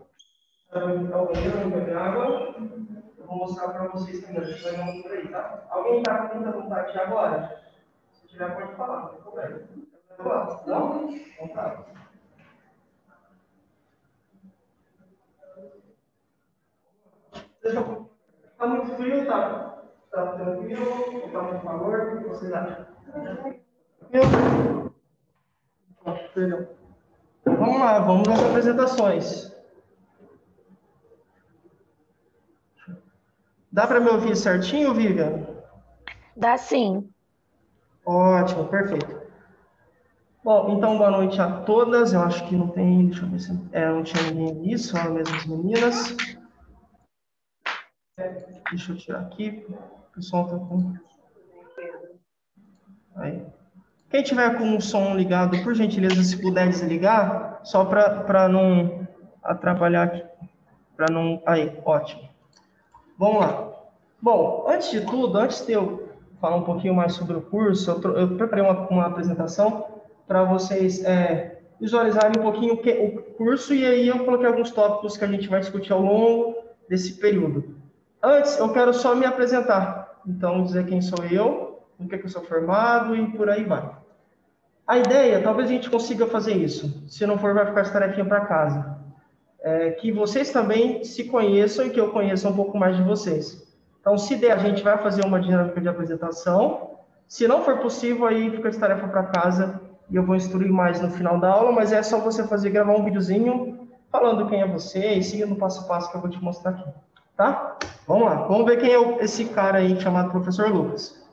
S1: Sabe no banheiro, não beber água. Eu vou mostrar para vocês também. Vai mandando por aí, tá? Alguém está com muita vontade agora? Se tiver, pode falar, não tem problema. Não? Então tá. Está muito frio, tá? Está tranquilo? Está muito calor? O que vocês acham? Perdão. Vamos lá, vamos às apresentações. Dá para me ouvir certinho, Vivian?
S4: Dá sim.
S1: Ótimo, perfeito. Bom, então boa noite a todas. Eu acho que não tem, deixa eu ver se é, não tinha ninguém ali, só mesmo as meninas. Deixa eu tirar aqui. O pessoal tá com. Aí. Quem tiver com o som ligado, por gentileza, se puder desligar, só para não atrapalhar aqui. Para não. Aí, ótimo. Vamos lá. Bom, antes de tudo, antes de eu falar um pouquinho mais sobre o curso, eu, eu preparei uma, uma apresentação para vocês é, visualizarem um pouquinho o, que, o curso e aí eu coloquei alguns tópicos que a gente vai discutir ao longo desse período. Antes, eu quero só me apresentar. Então, dizer quem sou eu, no que, que eu sou formado e por aí vai. A ideia, talvez a gente consiga fazer isso. Se não for, vai ficar essa tarefinha para casa. É, que vocês também se conheçam e que eu conheça um pouco mais de vocês. Então, se der, a gente vai fazer uma dinâmica de apresentação. Se não for possível, aí fica essa tarefa para casa e eu vou instruir mais no final da aula, mas é só você fazer, gravar um videozinho falando quem é você e seguindo o passo a passo que eu vou te mostrar aqui, tá? Vamos lá, vamos ver quem é esse cara aí chamado Professor Lucas.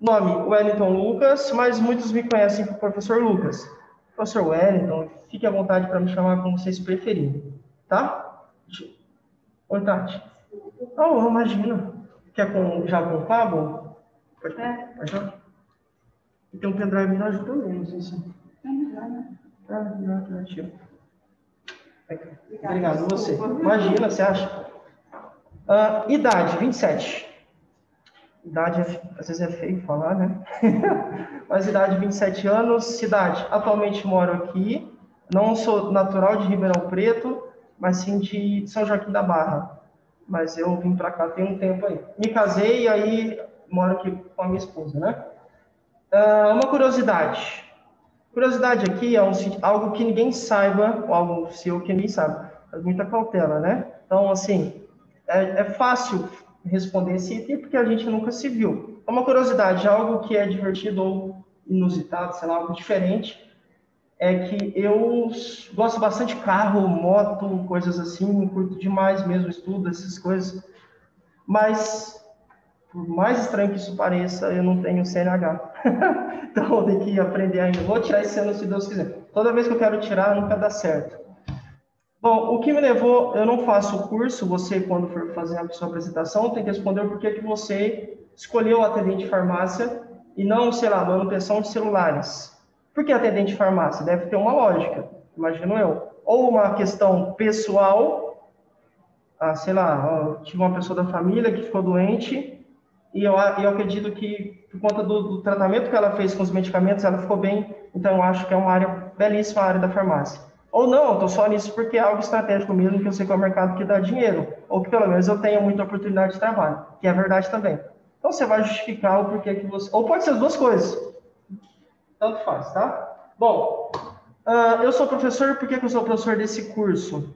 S1: Nome, Wellington Lucas, mas muitos me conhecem como Professor Lucas. Professor Wellington, fique à vontade para me chamar como vocês preferirem, tá? Oi, Tati. Oh, imagina. Quer com, já com cabo? Pode, é. pode e tem um pendrive na ajuda. Ah, não, alternativa. Obrigado, você. Imagina, você acha? Uh, idade, 27. Idade, é, às vezes é feio falar, né? Mas idade, 27 anos. Cidade, atualmente moro aqui. Não sou natural de Ribeirão Preto, mas sim de São Joaquim da Barra. Mas eu vim para cá tem um tempo aí. Me casei e aí moro aqui com a minha esposa, né? Uh, uma curiosidade. Curiosidade aqui é um, algo que ninguém saiba, ou algo seu que ninguém sabe. É muita cautela, né? Então, assim, é, é fácil responder esse item porque a gente nunca se viu. Uma curiosidade, algo que é divertido ou inusitado, sei lá, algo diferente, é que eu gosto bastante de carro, moto, coisas assim, curto demais mesmo, estudo essas coisas. Mas por mais estranho que isso pareça, eu não tenho CNH. então, vou ter que aprender ainda. Vou tirar esse ano, se Deus quiser. Toda vez que eu quero tirar, nunca dá certo. Bom, o que me levou, eu não faço o curso, você, quando for fazer a sua apresentação, tem que responder por que você escolheu atendente de farmácia e não, sei lá, manutenção de celulares. Por que atendente de farmácia? Deve ter uma lógica, imagino eu. Ou uma questão pessoal, ah, sei lá, tive uma pessoa da família que ficou doente e eu, eu acredito que, por conta do, do, tratamento que ela fez com os medicamentos, ela ficou bem. Então, eu acho que é uma área belíssima, área da farmácia. Ou não, estou só nisso porque é algo estratégico mesmo, que eu sei que é o mercado que dá dinheiro. Ou que, pelo menos, eu tenho muita oportunidade de trabalho, que é verdade também. Então, você vai justificar o porquê que você... Ou pode ser as duas coisas. Tanto faz, tá? Bom, uh, eu sou professor, por que, que eu sou professor desse curso?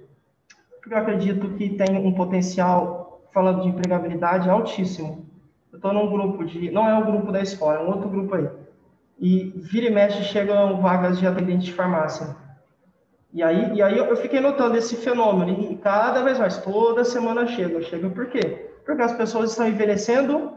S1: Porque eu acredito que tem um potencial, falando de empregabilidade, altíssimo eu estou num grupo de. Não é o grupo da escola, é um outro grupo aí. E vira e mexe chegam vagas de atendente de farmácia. E aí, e aí eu fiquei notando esse fenômeno, e cada vez mais, toda semana chega. Chega por quê? Porque as pessoas estão envelhecendo,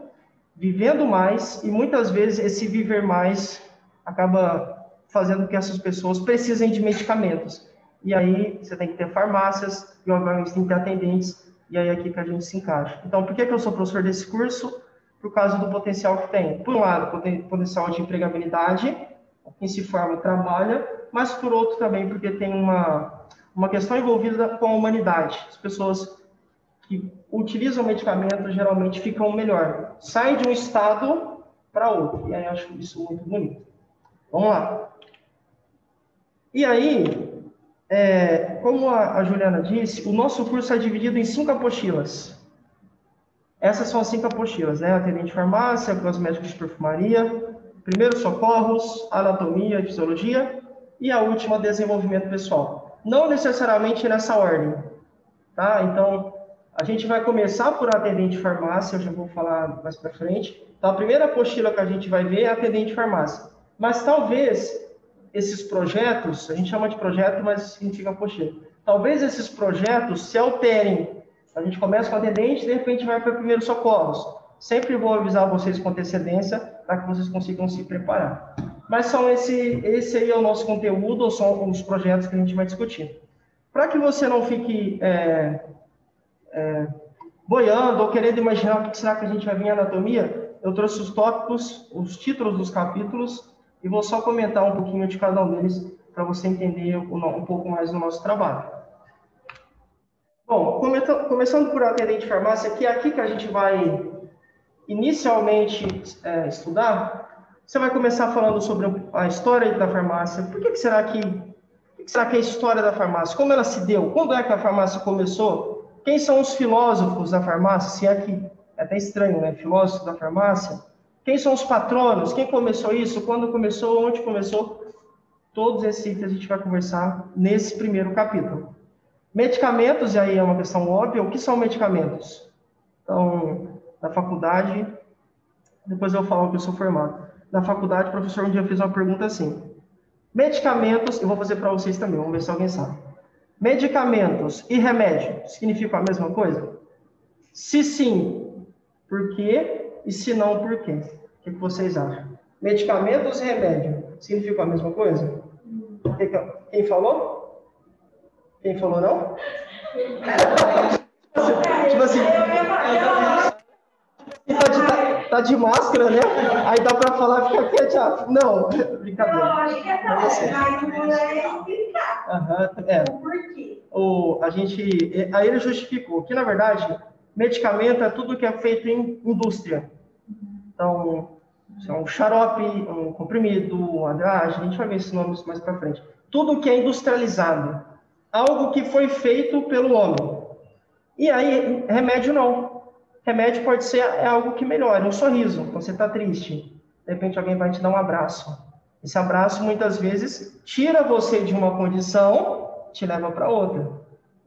S1: vivendo mais, e muitas vezes esse viver mais acaba fazendo que essas pessoas precisem de medicamentos. E aí você tem que ter farmácias, e obviamente tem que ter atendentes, e aí é aqui que a gente se encaixa. Então, por que, que eu sou professor desse curso? por causa do potencial que tem. Por um lado, potencial de empregabilidade, quem se forma trabalha, mas por outro também porque tem uma, uma questão envolvida com a humanidade. As pessoas que utilizam medicamentos geralmente ficam melhor, saem de um estado para outro. E aí eu acho isso muito bonito. Vamos lá. E aí, é, como a, a, Juliana disse, o nosso curso é dividido em cinco apostilas. Essas são as cinco apostilas, né? Atendente de farmácia, cosméticos de perfumaria, primeiro socorros, anatomia e fisiologia, e a última, desenvolvimento pessoal. Não necessariamente nessa ordem, tá? Então, a gente vai começar por atendente de farmácia, eu já vou falar mais para frente. Então, a primeira apostila que a gente vai ver é atendente de farmácia. Mas talvez esses projetos, a gente chama de projeto, mas significa apostila. Talvez esses projetos se alterem. A gente começa com atendente, de repente vai para primeiros socorros. Sempre vou avisar vocês com antecedência para que vocês consigam se preparar. Mas são esse, esse aí é o nosso conteúdo, ou são os projetos que a gente vai discutir. Para que você não fique é, é, boiando ou querendo imaginar o que será que a gente vai ver em anatomia, eu trouxe os tópicos, os títulos dos capítulos e vou só comentar um pouquinho de cada um deles para você entender um pouco mais do nosso trabalho. Bom, começando por atendente de farmácia, que é aqui que a gente vai inicialmente é, estudar, você vai começar falando sobre a história da farmácia. Por que, que será que, que será que é a história da farmácia? Como ela se deu? Quando é que a farmácia começou? Quem são os filósofos da farmácia? Se é que é até estranho, né? Filósofos da farmácia. Quem são os patronos? Quem começou isso? Quando começou? Onde começou? Todos esses itens a gente vai conversar nesse primeiro capítulo. Medicamentos, e aí é uma questão óbvia, o que são medicamentos? Então, na faculdade, depois eu falo que eu sou formado. Na faculdade, o professor um dia fez uma pergunta assim: medicamentos, eu vou fazer para vocês também, vamos ver se alguém sabe. Medicamentos e remédio significam a mesma coisa? Se sim, por quê? E se não, por quê? O que vocês acham? Medicamentos e remédio significam a mesma coisa? Quem falou? Quem falou não? tipo assim, tá de, tá de máscara, né? Aí dá para falar, fica quieto. Não, brincadeira. Não, que é é. Uhum, é. Por quê? O, a gente, aí ele justificou que, na verdade, medicamento é tudo que é feito em indústria. Então, é um xarope, um comprimido, dragem, a gente vai ver esses nomes mais para frente. Tudo que é industrializado. Algo que foi feito pelo homem. E aí, remédio não. Remédio pode ser é algo que melhora, um sorriso, você está triste. De repente alguém vai te dar um abraço. Esse abraço, muitas vezes, tira você de uma condição, te leva para outra.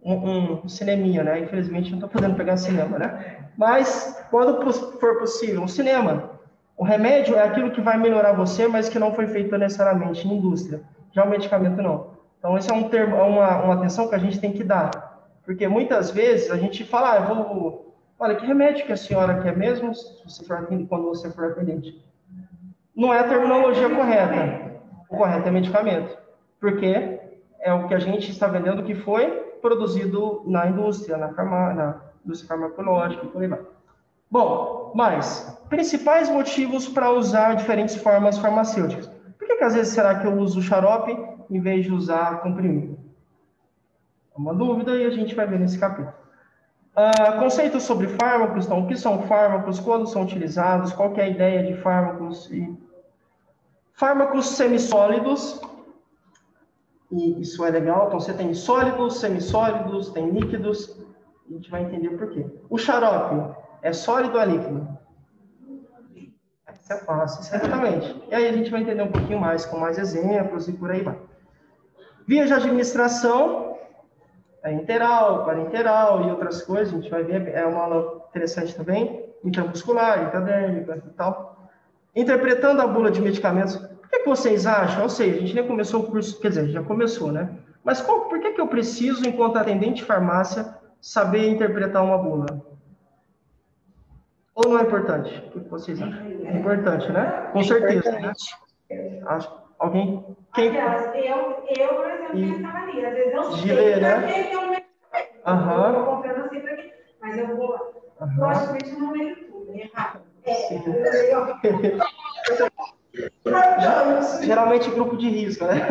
S1: Um, um cineminha, né? Infelizmente, não estou podendo pegar cinema, né? Mas, quando for possível, um cinema. O remédio é aquilo que vai melhorar você, mas que não foi feito necessariamente em indústria. Já o medicamento, não. Então, esse é um termo, é uma, uma atenção que a gente tem que dar. Porque muitas vezes a gente fala, ah, eu vou. Olha, que remédio que a senhora quer mesmo se você for quando você for atendente? Não é a terminologia correta. O correto é medicamento. Porque é o que a gente está vendendo que foi produzido na indústria, na, farmá na indústria farmacológica e por aí vai. Bom, mas principais motivos para usar diferentes formas farmacêuticas. Por que, que às vezes será que eu uso xarope em vez de usar comprimido? É uma dúvida e a gente vai ver nesse capítulo. Uh, conceitos sobre fármacos, então, o que são fármacos, quando são utilizados, qual é a ideia de fármacos e fármacos semissólidos, e isso é legal, então você tem sólidos, semissólidos, tem líquidos, a gente vai entender o porquê. O xarope é sólido ou é líquido? Isso é fácil, exatamente. E aí a gente vai entender um pouquinho mais, com mais exemplos e por aí vai. Via de administração, é interal, parenteral e outras coisas, a gente vai ver, é uma aula interessante também, intramuscular, intradérmica e tal. Interpretando a bula de medicamentos, por que, que vocês acham? Eu sei, a gente nem começou o curso, quer dizer, já começou, né? Mas qual, por que, que eu preciso, enquanto atendente de farmácia, saber interpretar uma bula? Ou não é importante? O que vocês acham? É importante, né? Com certeza, né? Acho, alguém? Quem?
S3: Eu, eu, por exemplo, e... pensava ali. Às vezes eu
S1: sei ler, né?
S3: que eu me...
S1: Aham.
S3: Eu vou comprando assim pra quê? Mas eu vou... Logicamente, não leio tudo, né? É, eu,
S1: Geralmente grupo de risco, né?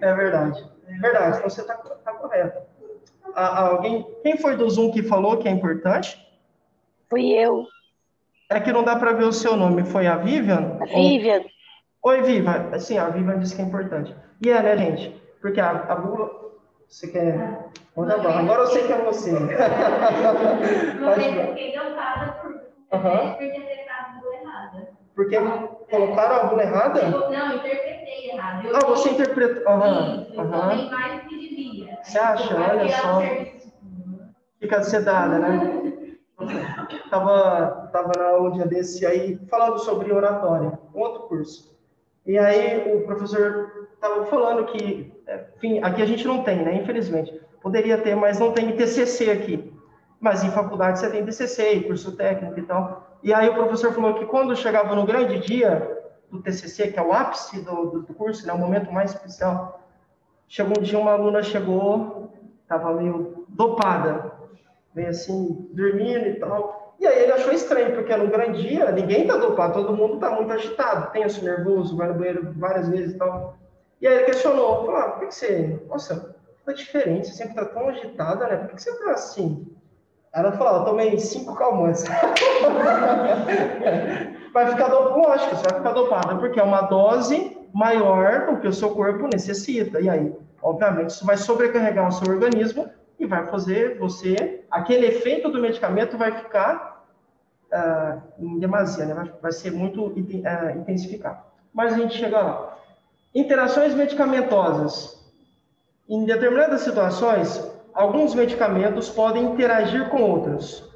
S1: É verdade. É verdade, então você está tá correto. alguém, quem foi do Zoom que falou que é importante?
S4: Fui eu.
S1: É que não dá para ver o seu nome. Foi a Vivian?
S4: A Vivian.
S1: Ou... Oi, Vivian. Sim, a Vivian disse que é importante. E é, né, gente? Porque a, a bula... Você quer... Manda bala. Agora eu sei que é você.
S5: Vez eu fiquei encantada por uhum. ter interpretado a bula errada.
S1: Porque colocaram a bula errada?
S5: Eu, não, interpretei errado. Eu
S1: ah, você interpretou. Aham.
S5: Isso, uhum. mais do que devia.
S1: Você acha? Olha só. Fica sedada, né? Tava, tava na aula um dia desse aí falando sobre oratória, um outro curso. E aí o professor estava falando que, enfim, aqui a gente não tem, né? Infelizmente. Poderia ter, mas não tem TCC aqui. Mas em faculdade você tem TCC, curso técnico e tal. E aí o professor falou que quando chegava no grande dia do TCC, que é o ápice do, do curso, né, o momento mais especial, chegou um dia uma aluna chegou, estava meio dopada, meio assim, dormindo e tal. E aí ele achou estranho, porque no grande dia ninguém está dopado, todo mundo está muito agitado, tenso, nervoso, vai no banheiro várias vezes e tal. E aí ele questionou, falou, ah, por que, que você, nossa, tá diferente, você sempre está tão agitada, né? Por que, que você está assim? Ela falou, eu tomei cinco calmantes. vai ficar dopado, lógico, você vai ficar dopada, porque é uma dose maior do que o seu corpo necessita. E aí, obviamente, isso vai sobrecarregar o seu organismo e vai fazer você, aquele efeito do medicamento vai ficar uh, em demasia, né? vai, vai ser muito uh, intensificado. Mas a gente chega lá. Interações medicamentosas. Em determinadas situações, alguns medicamentos podem interagir com outros.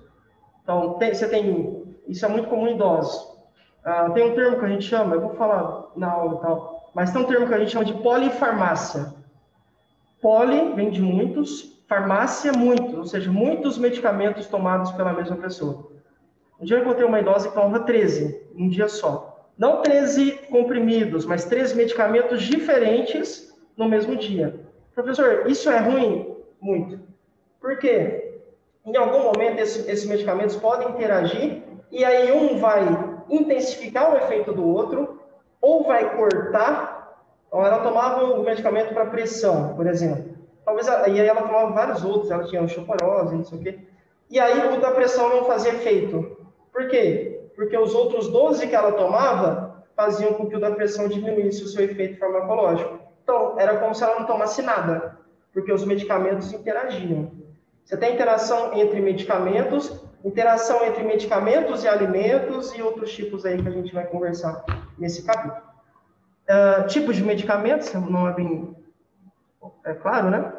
S1: Então, tem, você tem, isso é muito comum em idosos. Uh, tem um termo que a gente chama, eu vou falar na aula e tal, mas tem um termo que a gente chama de polifarmácia. Poli vem de muitos, farmácia muitos, ou seja, muitos medicamentos tomados pela mesma pessoa. Um dia eu encontrei uma idosa que tomava 13, um dia só. Não 13 comprimidos, mas 13 medicamentos diferentes no mesmo dia. Professor, isso é ruim? Muito. Por quê? Em algum momento esse, esses medicamentos podem interagir e aí um vai intensificar o efeito do outro ou vai cortar. Então, ela tomava o medicamento para pressão, por exemplo. Talvez, e aí ela tomava vários outros, ela tinha osteoporose, não sei o quê. E aí o da pressão não fazia efeito. Por quê? Porque os outros 12 que ela tomava faziam com que o da pressão diminuísse o seu efeito farmacológico. Então, era como se ela não tomasse nada porque os medicamentos interagiam. Você tem interação entre medicamentos, interação entre medicamentos e alimentos e outros tipos aí que a gente vai conversar nesse capítulo. Uh, tipos de medicamentos, não é bem é claro, né?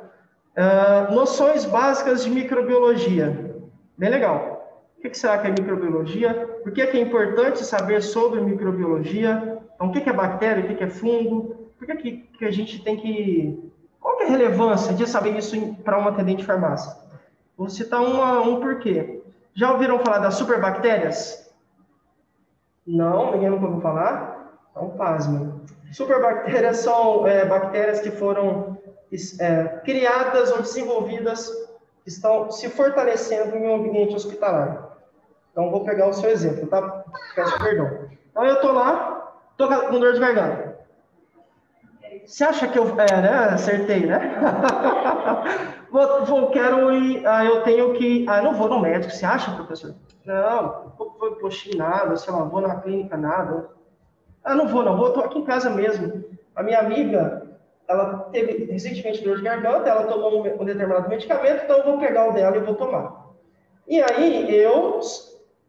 S1: Uh, noções básicas de microbiologia. Bem legal. O que será que é microbiologia? Por que é importante saber sobre microbiologia? Então, o que é bactéria, o que é fungo? Por que, que a gente tem que qual que é a relevância de saber isso para um atendente de farmácia? Vou citar uma, um porquê. Já ouviram falar das superbactérias? Não, ninguém nunca ouviu falar? Então, pasmem. Superbactérias são é, bactérias que foram é, criadas ou desenvolvidas, estão se fortalecendo em um ambiente hospitalar. Então, vou pegar o seu exemplo, tá? Peço perdão. Então, eu estou lá, estou com dor de garganta. Você acha que eu. É, né? Acertei, né? vou, vou, quero ir. Ah, eu tenho que. Ah, não vou no médico. Você acha, professor? Não, vou poxa, nada, sei lá, vou na clínica, nada. Ah, não vou, não, vou, tô aqui em casa mesmo. A minha amiga, ela teve recentemente dor de garganta, ela tomou um, um determinado medicamento, então eu vou pegar o dela e vou tomar. E aí eu,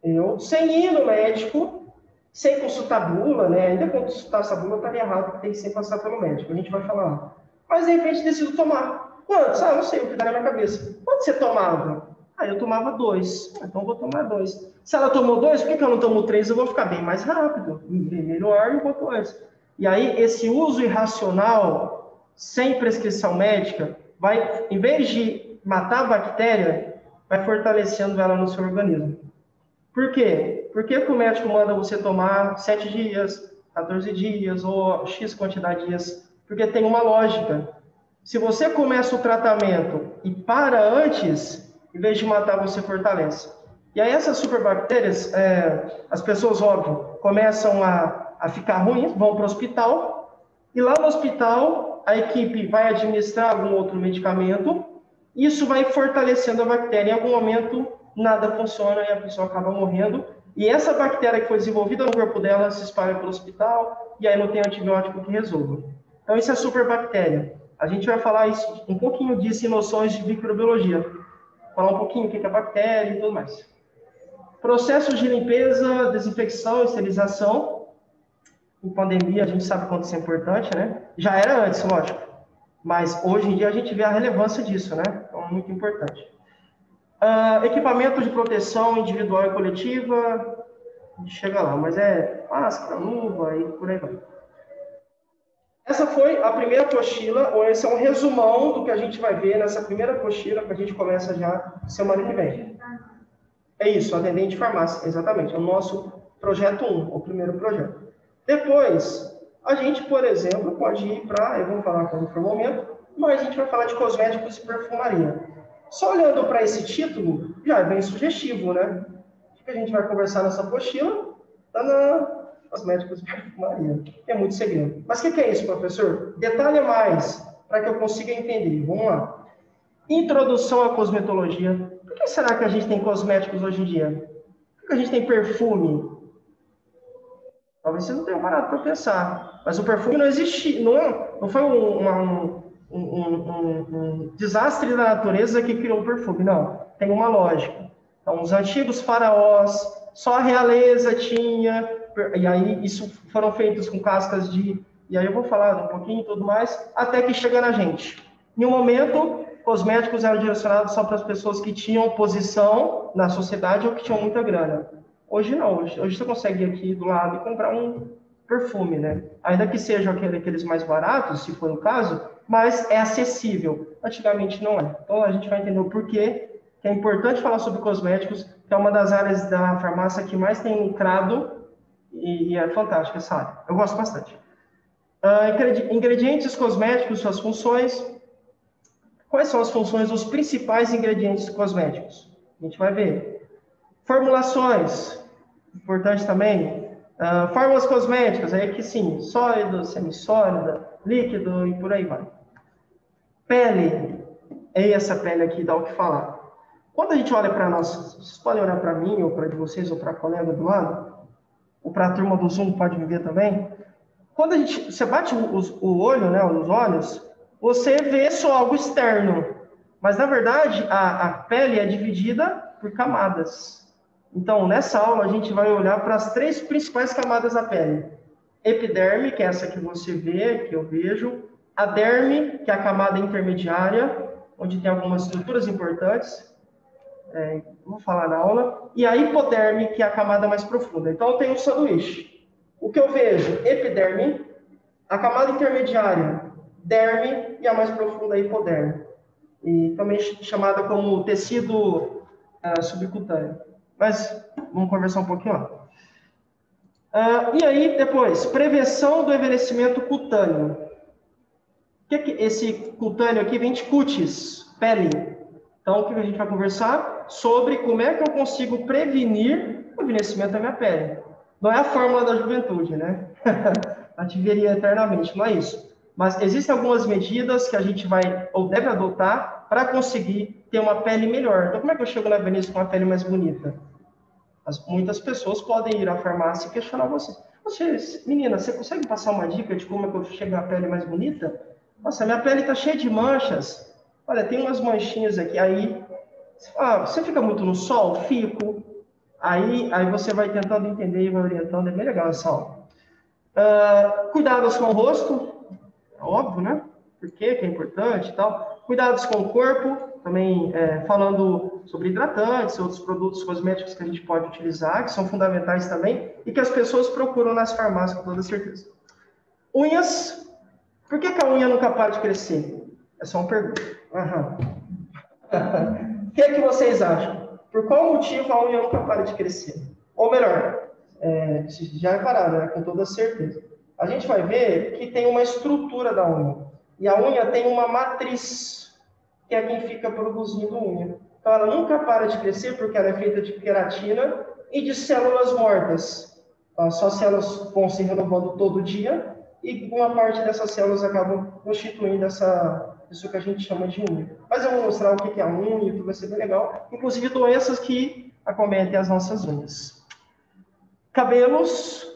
S1: eu sem ir no médico, sem consultar bula, né? Ainda consultar essa bula estaria errado, tem que sempre passar pelo médico. A gente vai falar. Mas de repente decido tomar. Quantos? Ah, não sei, o que dá na minha cabeça. Quanto você tomava? Ah, eu tomava dois. Ah, então vou tomar dois. Se ela tomou dois, por que, eu não tomo três? Eu vou ficar bem mais rápido, bem melhor quanto antes. E aí, esse uso irracional, sem prescrição médica, vai, em vez de matar a bactéria, vai fortalecendo ela no seu organismo. Por quê? Por que, o médico manda você tomar 7 dias, 14 dias ou X quantidade de dias? Porque tem uma lógica. Se você começa o tratamento e para antes, em vez de matar, você fortalece. E aí essas superbactérias, é, as pessoas, óbvio, começam a, a ficar ruins, vão para o hospital, e lá no hospital a equipe vai administrar algum outro medicamento, isso vai fortalecendo a bactéria. Em algum momento nada funciona e a pessoa acaba morrendo. E essa bactéria que foi desenvolvida no corpo dela se espalha pelo hospital e aí não tem antibiótico que resolva. Então isso é superbactéria. A gente vai falar isso, um pouquinho disso em noções de microbiologia. Falar um pouquinho o que é bactéria e tudo mais. Processos de limpeza, desinfecção, esterilização. Em pandemia, a gente sabe quanto isso é importante, né? Já era antes, lógico. Mas hoje em dia a gente vê a relevância disso, né? Então, muito importante. Uh, equipamento de proteção individual e coletiva. Chega lá, mas é máscara, luva e por aí vai. Essa foi a primeira apostila, ou esse é um resumão do que a gente vai ver nessa primeira apostila, que a gente começa já semana que vem. É isso, atendente de farmácia, exatamente. É o nosso projeto 1, o primeiro projeto. Depois, a gente, por exemplo, pode ir para, eu vou falar quando for o momento, mas a gente vai falar de cosméticos e perfumaria. Só olhando para esse título, já é bem sugestivo, né? O que a gente vai conversar nessa apostila? Na cosméticos e perfumaria. É muito segredo. Mas o que, que, é isso, professor? Detalhe mais, para que eu consiga entender. Vamos lá. Introdução à cosmetologia. Por que será que a gente tem cosméticos hoje em dia? Por que a gente tem perfume? Talvez você não tenha parado para pensar. Mas o perfume não existe, não, é, não foi um, uma, um, um, um, desastre da natureza que criou o perfume, não. Tem uma lógica. Então, os antigos faraós, só a realeza tinha, e aí isso foram feitos com cascas de, e aí eu vou falar um pouquinho e tudo mais, até que chega na gente. Em um momento, cosméticos eram direcionados só para as pessoas que tinham posição na sociedade ou que tinham muita grana. Hoje não, hoje, hoje você consegue ir aqui do lado e comprar um perfume, né? Ainda que sejam aquele, aqueles mais baratos, se for o caso, mas é acessível. Antigamente não é. Então a gente vai entender o porquê que é importante falar sobre cosméticos, que é uma das áreas da farmácia que mais tem lucrado e é fantástica essa área. Eu gosto bastante. Uh, ingredientes cosméticos, suas funções. Quais são as funções dos principais ingredientes cosméticos? A gente vai ver. Formulações, importante também. Uh, fórmulas cosméticas, aí que sim, sólido, semissólida, líquido e por aí vai. Pele, é essa pele aqui, dá o que falar. Quando a gente olha para nós, vocês podem olhar para mim, ou para de vocês, ou para a colega do lado, ou para a turma do Zoom, pode me ver também. Quando a gente, você bate o, olho, né, os olhos, você vê só algo externo. Mas, na verdade, a, a pele é dividida por camadas. Então, nessa aula, a gente vai olhar para as três principais camadas da pele. Epiderme, que é essa que você vê, que eu vejo. A derme, que é a camada intermediária, onde tem algumas estruturas importantes é, vou falar na aula, e a hipoderme, que é a camada mais profunda. Então, eu tenho um sanduíche. O que eu vejo? Epiderme, a camada intermediária, derme, e a mais profunda, hipoderme. E também chamada como tecido uh, subcutâneo. Mas, vamos conversar um pouquinho lá. Uh, e aí, depois, prevenção do envelhecimento cutâneo. Que, é que esse cutâneo aqui vem de cutis, pele. Então, o que a gente vai conversar? sobre como é que eu consigo prevenir o envelhecimento da minha pele. Não é a fórmula da juventude, né? a eternamente, não é isso. Mas existem algumas medidas que a gente vai ou deve adotar para conseguir ter uma pele melhor. Então, como é que eu chego na velhice com uma pele mais bonita? As, muitas pessoas podem ir à farmácia e questionar você. Você, menina, você consegue passar uma dica de como é que eu chego na pele mais bonita? Nossa, minha pele está cheia de manchas. Olha, tem umas manchinhas aqui. Aí ah, você fica muito no sol? Fico. Aí, aí você vai tentando entender e vai orientando. É bem legal essa aula. Uh, cuidados com o rosto. É óbvio, né? Por? Que é importante e tal. Cuidados com o corpo. Também é, falando sobre hidratantes, outros produtos cosméticos que a gente pode utilizar, que são fundamentais também, e que as pessoas procuram nas farmácias com toda certeza. Unhas. Por que, que a unha nunca para de crescer? É só uma pergunta. O que, é que vocês acham? Por qual motivo a unha nunca para de crescer? Ou melhor, é, já é parada, né? com toda certeza. A gente vai ver que tem uma estrutura da unha. E a unha tem uma matriz, que é quem fica produzindo unha. Então, ela nunca para de crescer porque ela é feita de queratina e de células mortas. Então, só células vão se renovando todo dia e uma parte dessas células acabam constituindo essa, isso que a gente chama de unha. Mas eu vou mostrar o que é a unha, que vai ser bem legal. Inclusive doenças que acometem as nossas unhas. Cabelos.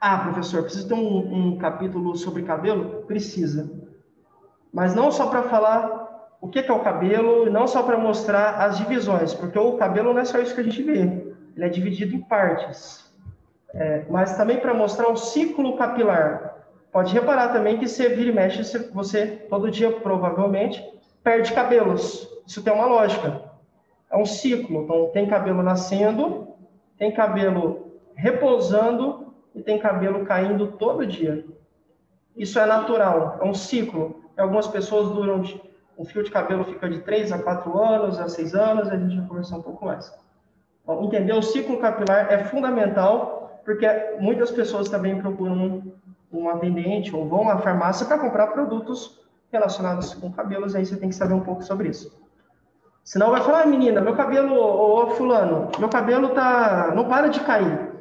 S1: Ah, professor, precisa ter um, um capítulo sobre cabelo? Precisa. Mas não só para falar o que é o cabelo, não só para mostrar as divisões, porque o cabelo não é só isso que a gente vê. Ele é dividido em partes. É, mas também para mostrar o ciclo capilar. Pode reparar também que você vira e mexe, você todo dia provavelmente perde cabelos. Isso tem uma lógica. É um ciclo. Então, tem cabelo nascendo, tem cabelo repousando e tem cabelo caindo todo dia. Isso é natural, é um ciclo. Algumas pessoas duram, um fio de cabelo fica de 3 a 4 anos, a 6 anos, a gente vai conversar um pouco mais. Entender o ciclo capilar é fundamental, porque muitas pessoas também procuram um atendente ou vão à farmácia para comprar produtos relacionados com cabelos, aí você tem que saber um pouco sobre isso. Senão vai falar, ah, menina, meu cabelo, ô, fulano, meu cabelo tá, não para de cair.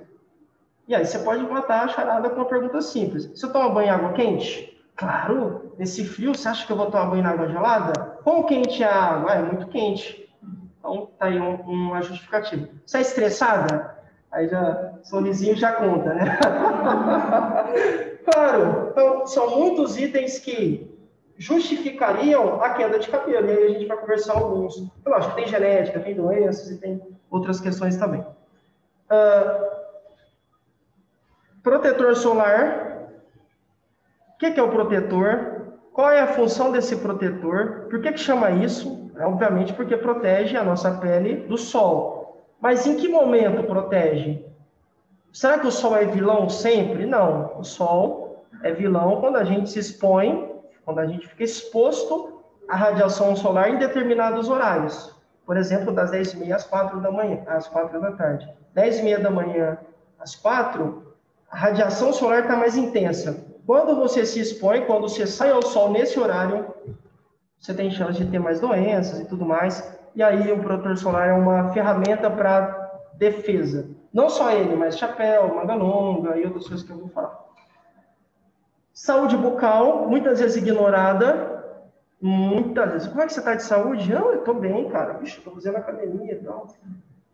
S1: E aí você pode matar a charada com uma pergunta simples. Você toma banho em água quente? Claro, nesse frio, você acha que eu vou tomar banho em água gelada? Quão quente é a água? Ah, é muito quente. Então, tá aí um, uma justificativa. Você é estressada? Aí já, sorrisinho já conta, né? claro, então, são muitos itens que justificariam a queda de cabelo. E aí a gente vai conversar alguns. Eu acho que tem genética, tem doenças e tem outras questões também. Uh, protetor solar. O que, que, é o protetor? Qual é a função desse protetor? Por que, que chama isso? É, obviamente porque protege a nossa pele do sol. Mas em que momento protege? Será que o sol é vilão sempre? Não. O sol é vilão quando a gente se expõe quando a gente fica exposto à radiação solar em determinados horários. Por exemplo, das 10h30 às 4 da manhã, às 4 da tarde. 10h30 da manhã às 4, a radiação solar está mais intensa. Quando você se expõe, quando você sai ao sol nesse horário, você tem chance de ter mais doenças e tudo mais. E aí o protetor solar é uma ferramenta para defesa. Não só ele, mas chapéu, manga longa e outras coisas que eu vou falar. Saúde bucal, muitas vezes ignorada, muitas vezes. Como é que você está de saúde? Não, eu estou bem, cara. Bicho, estou fazendo academia e tal.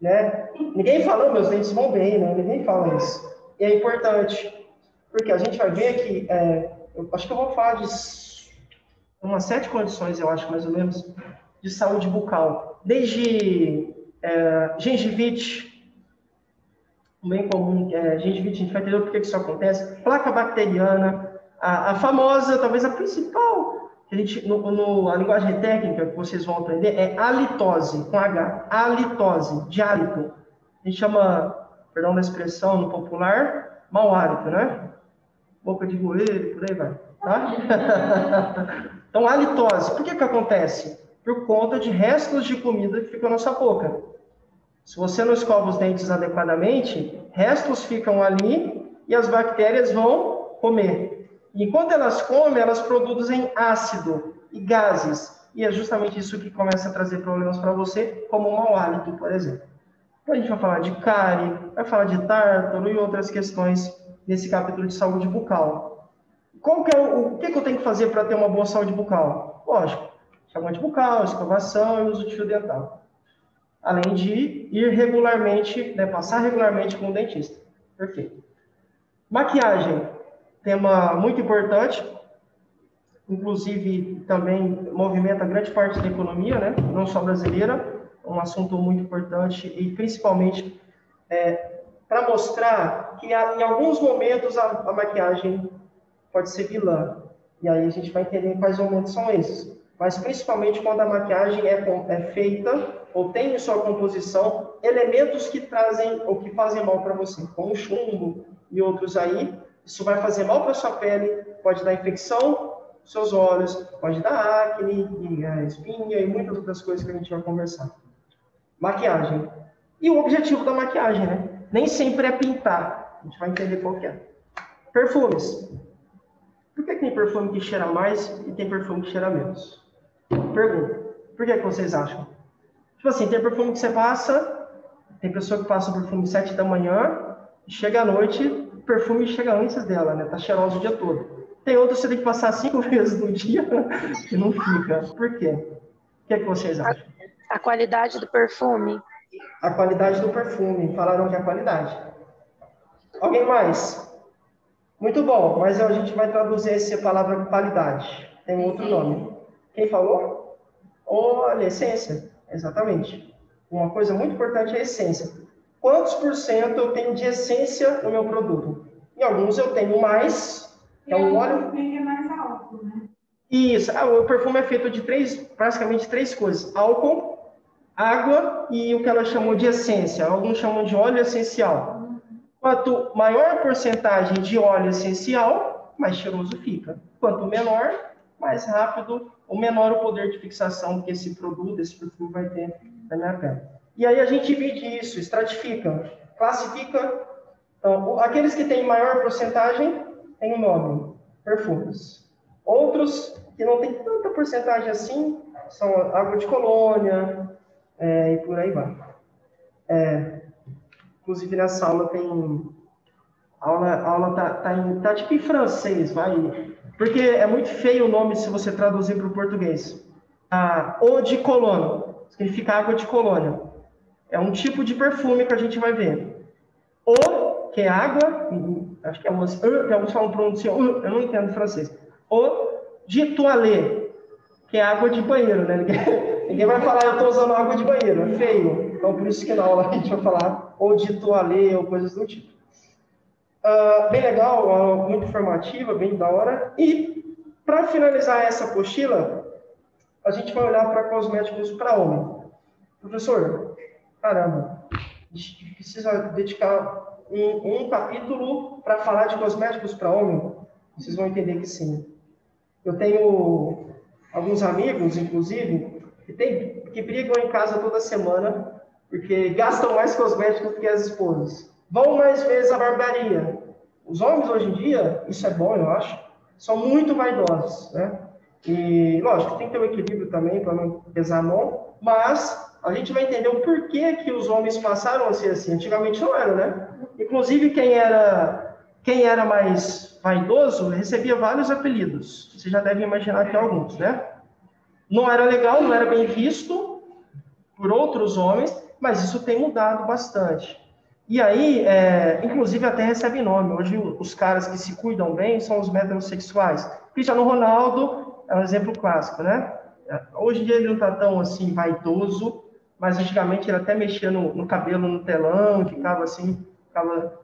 S1: Né? Ninguém fala, meus dentes vão bem, né? Ninguém fala isso. E é importante, porque a gente vai ver que, é, eu acho que eu vou falar de umas sete condições, eu acho, mais ou menos, de saúde bucal. Desde é, gengivite, bem comum, é, gengivite, a gente vai entender por que isso acontece, placa bacteriana, a, a famosa, talvez a principal, a gente, no, no, a linguagem técnica que vocês vão aprender é halitose, com H, halitose, de hálito. A gente chama, perdão da expressão no popular, mau hálito, né? Boca de goeiro, por aí vai, tá? então, halitose, por que que acontece? Por conta de restos de comida que ficam na nossa boca. Se você não escova os dentes adequadamente, restos ficam ali e as bactérias vão comer. Enquanto elas comem, elas produzem ácido e gases. E é justamente isso que começa a trazer problemas para você, como o mau hálito, por exemplo. Então a gente vai falar de cárie, vai falar de tártaro e outras questões nesse capítulo de saúde bucal. Que é o, o que, que eu tenho que fazer para ter uma boa saúde bucal? Lógico, enxaguante bucal, escovação e uso de fio dental. Além de ir regularmente, né, passar regularmente com o dentista. Perfeito. Maquiagem tema muito importante, inclusive também movimenta grande parte da economia, né? não só brasileira, um assunto muito importante e principalmente é, para mostrar que em alguns momentos a, a, maquiagem pode ser vilã. E aí a gente vai entender quais momentos são esses. Mas principalmente quando a maquiagem é, é feita ou tem em sua composição elementos que trazem ou que fazem mal para você, como chumbo e outros aí, isso vai fazer mal para sua pele, pode dar infecção nos seus olhos, pode dar acne, e, é, espinha e muitas outras coisas que a gente vai conversar. Maquiagem. E o objetivo da maquiagem, né? Nem sempre é pintar. A gente vai entender qual que é. Perfumes. Por que, que tem perfume que cheira mais e tem perfume que cheira menos? Pergunta. Por que, que vocês acham? Tipo assim, tem perfume que você passa, tem pessoa que passa perfume sete da manhã, chega à noite, o perfume chega antes dela, né? Tá cheiroso o dia todo. Tem outros que você tem que passar cinco vezes no dia e não fica. Por quê? O que, que vocês acham?
S4: A qualidade do perfume.
S1: A qualidade do perfume. Falaram que é a qualidade. Alguém mais? Muito bom, mas a gente vai traduzir essa palavra qualidade. Tem um outro nome. Quem falou? Olha, essência. Exatamente. Uma coisa muito importante é a essência. Quantos por cento eu tenho de essência no meu produto? Em alguns eu tenho mais, é o óleo.
S3: É mais alto, né?
S1: Isso. Ah, o perfume é feito de três, praticamente três coisas: álcool, água e o que ela chamou de essência. Alguns chamam de óleo essencial. Quanto maior a porcentagem de óleo essencial, mais cheiroso fica. Quanto menor, mais rápido ou menor o poder de fixação que esse produto, esse perfume vai ter na minha pele. E aí a gente divide isso, estratifica, classifica. Então, aqueles que têm maior porcentagem têm o um nome, perfumes. Outros que não têm tanta porcentagem assim são água de colônia é, e por aí vai. É, inclusive nessa aula tem a aula, aula tá, tá, em, tá tipo em francês, vai porque é muito feio o nome se você traduzir para o português. Ah, o de colônia significa água de colônia. É um tipo de perfume que a gente vai ver. O, que é água, acho que alguns, que alguns falam pronunciam, eu não entendo francês. O de toalê, que é água de banheiro, né? Ninguém, vai falar, eu estou usando água de banheiro, é feio. Então, por isso que na aula a gente vai falar ou de toalê ou coisas do tipo. Uh, bem legal, muito informativa, bem da hora. E, para finalizar essa apostila, a gente vai olhar para cosméticos para homem. Professor, caramba, a gente precisa dedicar um, um capítulo para falar de cosméticos para homem? Vocês vão entender que sim. Eu tenho alguns amigos, inclusive, que, tem, que brigam em casa toda semana porque gastam mais cosméticos do que as esposas vão mais vezes à barbearia. Os homens hoje em dia, isso é bom, eu acho, são muito vaidosos, né? E, lógico, tem que ter um equilíbrio também para não pesar a mão, mas a gente vai entender o porquê que os homens passaram a ser assim. Antigamente não era, né? Inclusive, quem era, quem era mais vaidoso recebia vários apelidos. Você já deve imaginar que alguns, né? Não era legal, não era bem visto por outros homens, mas isso tem mudado bastante. E aí, é, inclusive, até recebe nome. Hoje, os caras que se cuidam bem são os metrosexuais. Cristiano Ronaldo é um exemplo clássico, né? Hoje em dia ele não está tão assim vaidoso, mas antigamente ele até mexia no, no cabelo no telão, ficava assim, ficava...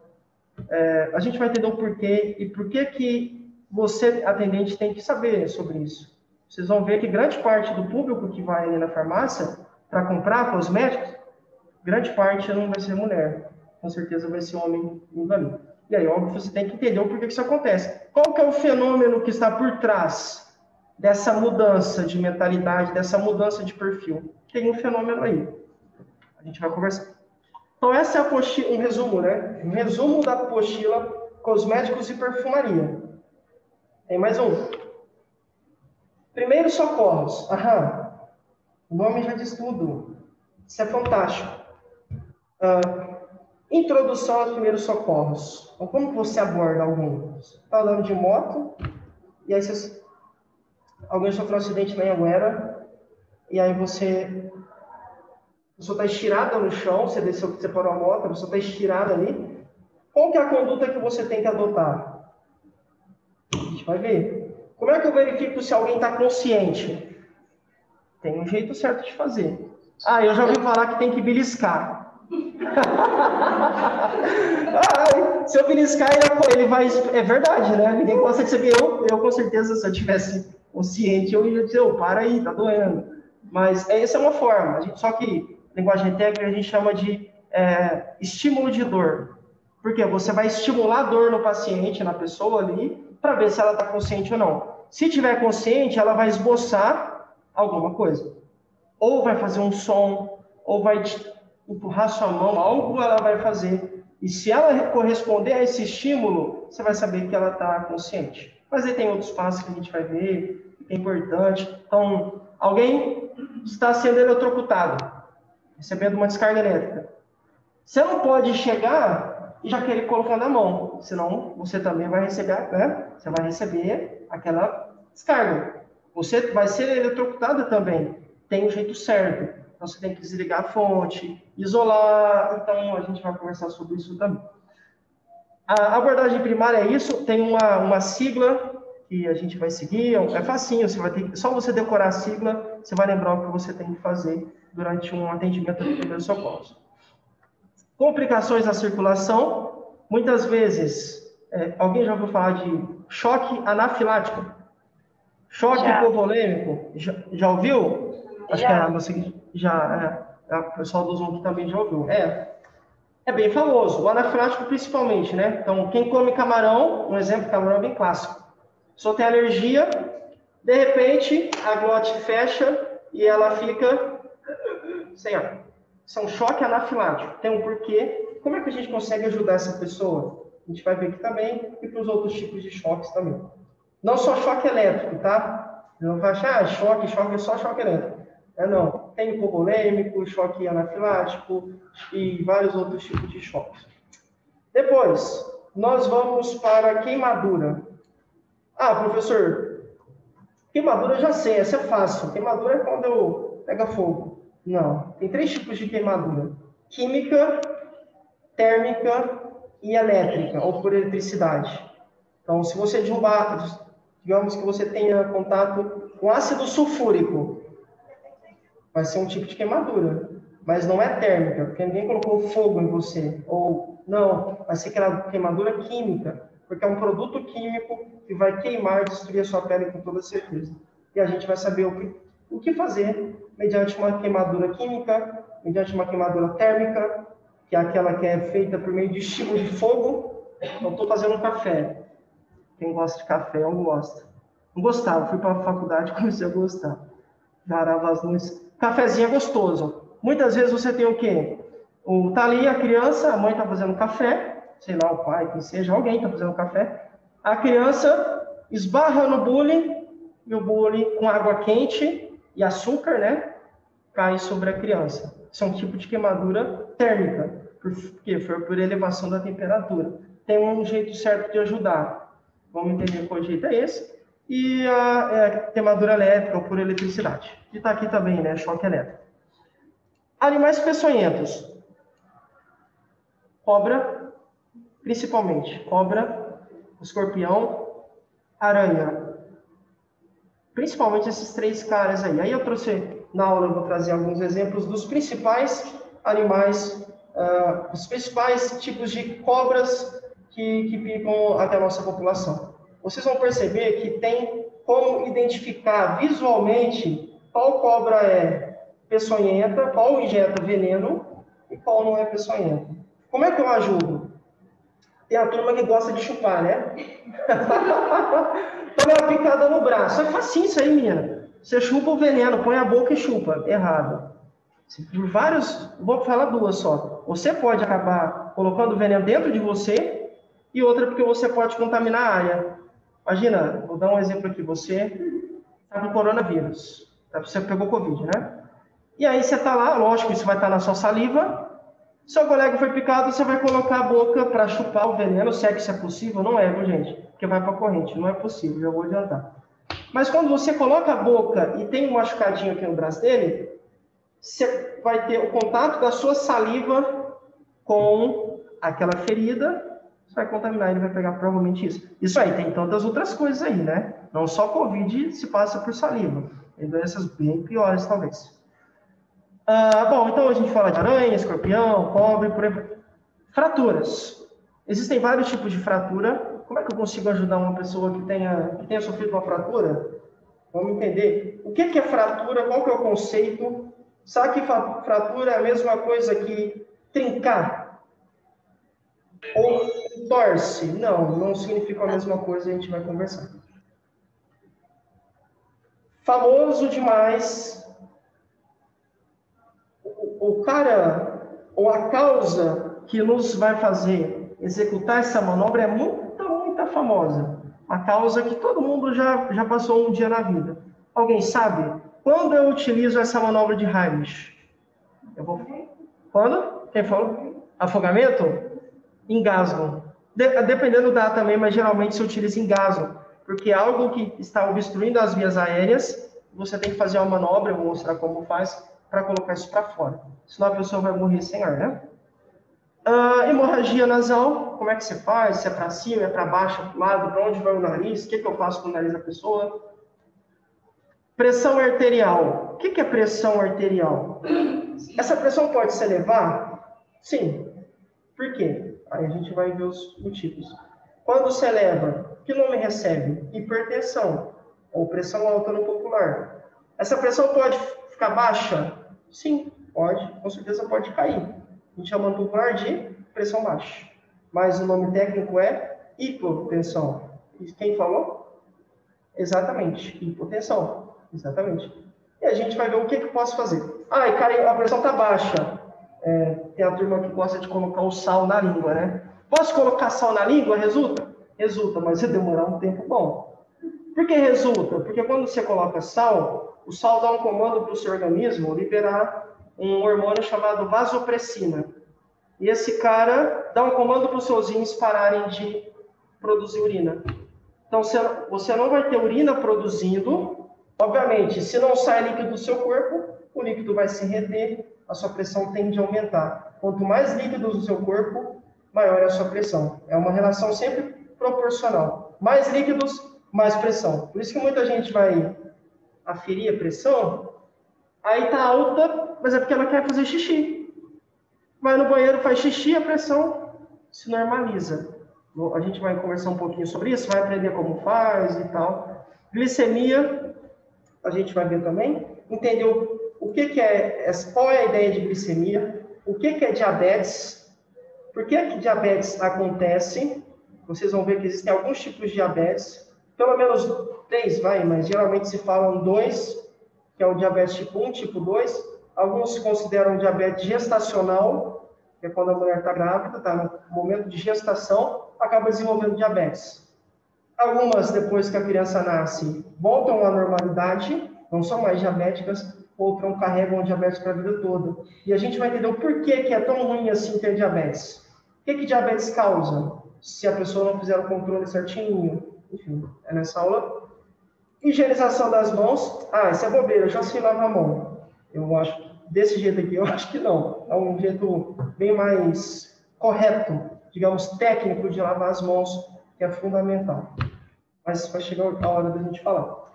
S1: É, a gente vai entender o porquê e por que que você, atendente, tem que saber sobre isso. Vocês vão ver que grande parte do público que vai ali na farmácia para comprar cosméticos, grande parte não vai ser mulher com certeza vai ser homem ali. E aí, óbvio, você tem que entender o porquê que isso acontece. Qual que é o fenômeno que está por trás dessa mudança de mentalidade, dessa mudança de perfil? Tem um fenômeno aí. A gente vai conversar. Então, essa é a um resumo, né? Um resumo da apostila Cosméticos e Perfumaria. Tem mais um. Primeiros socorros. Aham. O nome já diz tudo. Isso é fantástico. Uh, Introdução aos primeiros socorros. Então, como você aborda alguém? Você está andando de moto, e aí você... alguém sofreu um acidente na Anguera, e aí você... A pessoa está estirada no chão, você desceu, você parou a moto, a pessoa está estirada ali. Qual que é a conduta que você tem que adotar? A gente vai ver. Como é que eu verifico se alguém está consciente? Tem um jeito certo de fazer. Ah, eu já ouvi falar que tem que beliscar. ah, se eu beliscar, ele vai. É verdade, né? Ninguém gosta de saber. Eu, eu, com certeza, se eu tivesse consciente, eu ia dizer, oh, para aí, tá doendo. Mas é, essa é uma forma. Gente, só que, linguagem técnica, a gente chama de é, estímulo de dor. Porque você vai estimular a dor no paciente, na pessoa ali, para ver se ela está consciente ou não. Se tiver consciente, ela vai esboçar alguma coisa. Ou vai fazer um som, ou vai empurrar sua mão, algo ela vai fazer. E se ela corresponder a esse estímulo, você vai saber que ela está consciente. Mas aí tem outros passos que a gente vai ver, que é importante. Então, alguém está sendo eletrocutado. Recebendo uma descarga elétrica. Você não pode chegar e já querer colocar na mão, senão você também vai receber, né? Você vai receber aquela descarga. Você vai ser eletrocutada também. Tem o um jeito certo. Então você tem que desligar a fonte, isolar. Então a gente vai conversar sobre isso também. A abordagem primária é isso. Tem uma, uma sigla que a gente vai seguir. É facinho. Você vai ter só você decorar a sigla, você vai lembrar o que você tem que fazer durante um atendimento de primeiro socorro. Complicações na circulação. Muitas vezes, é, alguém já ouviu falar de choque anafilático? Choque já. hipovolêmico? Já, já ouviu? Acho já. que é a nossa, já, é, é, o pessoal do Zoom também já ouviu. É, é bem famoso. O anafilático principalmente, né? Então, quem come camarão, um exemplo, camarão é bem clássico. Só tem alergia, de repente, a glote fecha e ela fica sem ar. Isso é um choque anafilático. Tem um porquê. Como é que a gente consegue ajudar essa pessoa? A gente vai ver aqui também e para os outros tipos de choques também. Não só choque elétrico, tá? Não vai achar, ah, choque, choque é só choque elétrico. É não. Tem hipopolêmico, choque anafilático e vários outros tipos de choques. Depois, nós vamos para queimadura. Ah, professor, queimadura eu já sei, essa é fácil. Queimadura é quando eu pega fogo. Não, tem três tipos de queimadura: química, térmica e elétrica, ou por eletricidade. Então, se você derrubar, digamos que você tenha contato com ácido sulfúrico, vai ser um tipo de queimadura, mas não é térmica, porque ninguém colocou fogo em você. Ou, não, vai ser queimadura química, porque é um produto químico que vai queimar, destruir a sua pele com toda certeza. E a gente vai saber o que, o que fazer mediante uma queimadura química, mediante uma queimadura térmica, que é aquela que é feita por meio de estímulo de fogo. Eu estou fazendo um café. Quem gosta de café, eu não gosto. Não gostava, fui para a faculdade e comecei a gostar. Varava as luzes Cafezinho é gostoso. Muitas vezes você tem o quê? O, tá ali a criança, a mãe está fazendo café, sei lá, o pai, quem seja, alguém está fazendo café. A criança esbarra no bule e o bule com água quente e açúcar, né? Cai sobre a criança. Isso é um tipo de queimadura térmica, porque foi por elevação da temperatura. Tem um jeito certo de ajudar. Vamos entender qual jeito é esse e a é, queimadura elétrica ou por eletricidade. E está aqui também, né? Choque elétrico. Animais peçonhentos. Cobra, principalmente. Cobra, escorpião, aranha. Principalmente esses três caras aí. Aí eu trouxe, na aula, eu vou trazer alguns exemplos dos principais animais, uh, os principais tipos de cobras que, que picam até a nossa população vocês vão perceber que tem como identificar visualmente qual cobra é peçonhenta, qual injeta veneno e qual não é peçonhenta. Como é que eu ajudo? Tem a turma que gosta de chupar, né? Toma uma picada no braço. É facinho isso aí, menina. Você chupa o veneno, põe a boca e chupa. Errado. Vários, vou falar duas só. Você pode acabar colocando o veneno dentro de você e outra porque você pode contaminar a área. Imagina, vou dar um exemplo aqui. Você está com coronavírus. Tá? Você pegou Covid, né? E aí você está lá, lógico, isso vai estar tá na sua saliva. Seu colega foi picado, você vai colocar a boca para chupar o veneno, se é que isso é possível. Não é, viu, gente? Porque vai para a corrente. Não é possível, já vou adiantar. Mas quando você coloca a boca e tem um machucadinho aqui no braço dele, você vai ter o contato da sua saliva com aquela ferida vai contaminar, ele vai pegar provavelmente isso. Isso aí, tem tantas outras coisas aí, né? Não só Covid se passa por saliva. Tem doenças bem piores, talvez. Ah, bom, então a gente fala de aranha, escorpião, cobre, por aí. Fraturas. Existem vários tipos de fratura. Como é que eu consigo ajudar uma pessoa que tenha, que tenha sofrido uma fratura? Vamos entender. O que é fratura? Qual que é o conceito? Sabe que fratura é a mesma coisa que trincar? Ou torce? Não, não significa a mesma coisa, a gente vai conversar. Famoso demais. O, cara, ou a causa que nos vai fazer executar essa manobra é muita, muita famosa. A causa que todo mundo já, já passou um dia na vida. Alguém sabe? Quando eu utilizo essa manobra de Heimlich? Eu vou Quando? Quem falou? Afogamento? Engasgo. De, dependendo da também, mas geralmente se utiliza engasgo, porque é algo que está obstruindo as vias aéreas, você tem que fazer uma manobra, eu vou mostrar como faz, para colocar isso para fora. Senão a pessoa vai morrer sem ar, né? Uh, hemorragia nasal, como é que você faz? Se é para cima, é para baixo, para lado, para onde vai o nariz? O que, que eu faço com o nariz da pessoa? Pressão arterial. O que, que é pressão arterial? Essa pressão pode se elevar? Sim. Por quê? Aí a gente vai ver os motivos. Quando se eleva, que nome recebe? Hipertensão, ou pressão alta no popular. Essa pressão pode ficar baixa? Sim, pode. Com certeza pode cair a gente chama popular de pressão baixa. Mas o nome técnico é hipotensão. E quem falou? Exatamente, hipotensão. Exatamente. E a gente vai ver o que, que eu posso fazer. Ah, cara, a pressão está baixa. É, tem a turma que gosta de colocar o sal na língua, né? Posso colocar sal na língua? Resulta? Resulta, mas vai demorar um tempo bom. Por que resulta? Porque quando você coloca sal, o sal dá um comando para o seu organismo liberar um hormônio chamado vasopressina. E esse cara dá um comando para os seus rins pararem de produzir urina. Então, você não vai ter urina produzindo. Obviamente, se não sai líquido do seu corpo, o líquido vai se reter, a sua pressão tende a aumentar. Quanto mais líquido do seu corpo, maior é a sua pressão. É uma relação sempre proporcional. Mais líquidos, mais pressão. Por isso que muita gente vai aferir a pressão Aí tá alta, mas é porque ela quer fazer xixi. Vai no banheiro, faz xixi, a pressão se normaliza. A gente vai conversar um pouquinho sobre isso, vai aprender como faz e tal. Glicemia, a gente vai ver também. Entender o que, que é, qual é a ideia de glicemia, o que, que é diabetes, por que, que diabetes acontece. Vocês vão ver que existem alguns tipos de diabetes, pelo menos três, vai, mas geralmente se falam dois que é o diabetes tipo 1, tipo 2. Alguns consideram diabetes gestacional, que é quando a mulher está grávida, está no momento de gestação, acaba desenvolvendo diabetes. Algumas, depois que a criança nasce, voltam à normalidade, não são mais diabéticas, outras carregam diabetes para a vida toda. E a gente vai entender o porquê que é tão ruim assim ter diabetes. O que, que diabetes causa? Se a pessoa não fizer o controle certinho. Enfim, é nessa aula Higienização das mãos. Ah, isso é bobeira, já sei lavar a mão. Eu acho, desse jeito aqui, eu acho que não. É um jeito bem mais correto, digamos, técnico de lavar as mãos, que é fundamental. Mas vai chegar a hora da gente falar.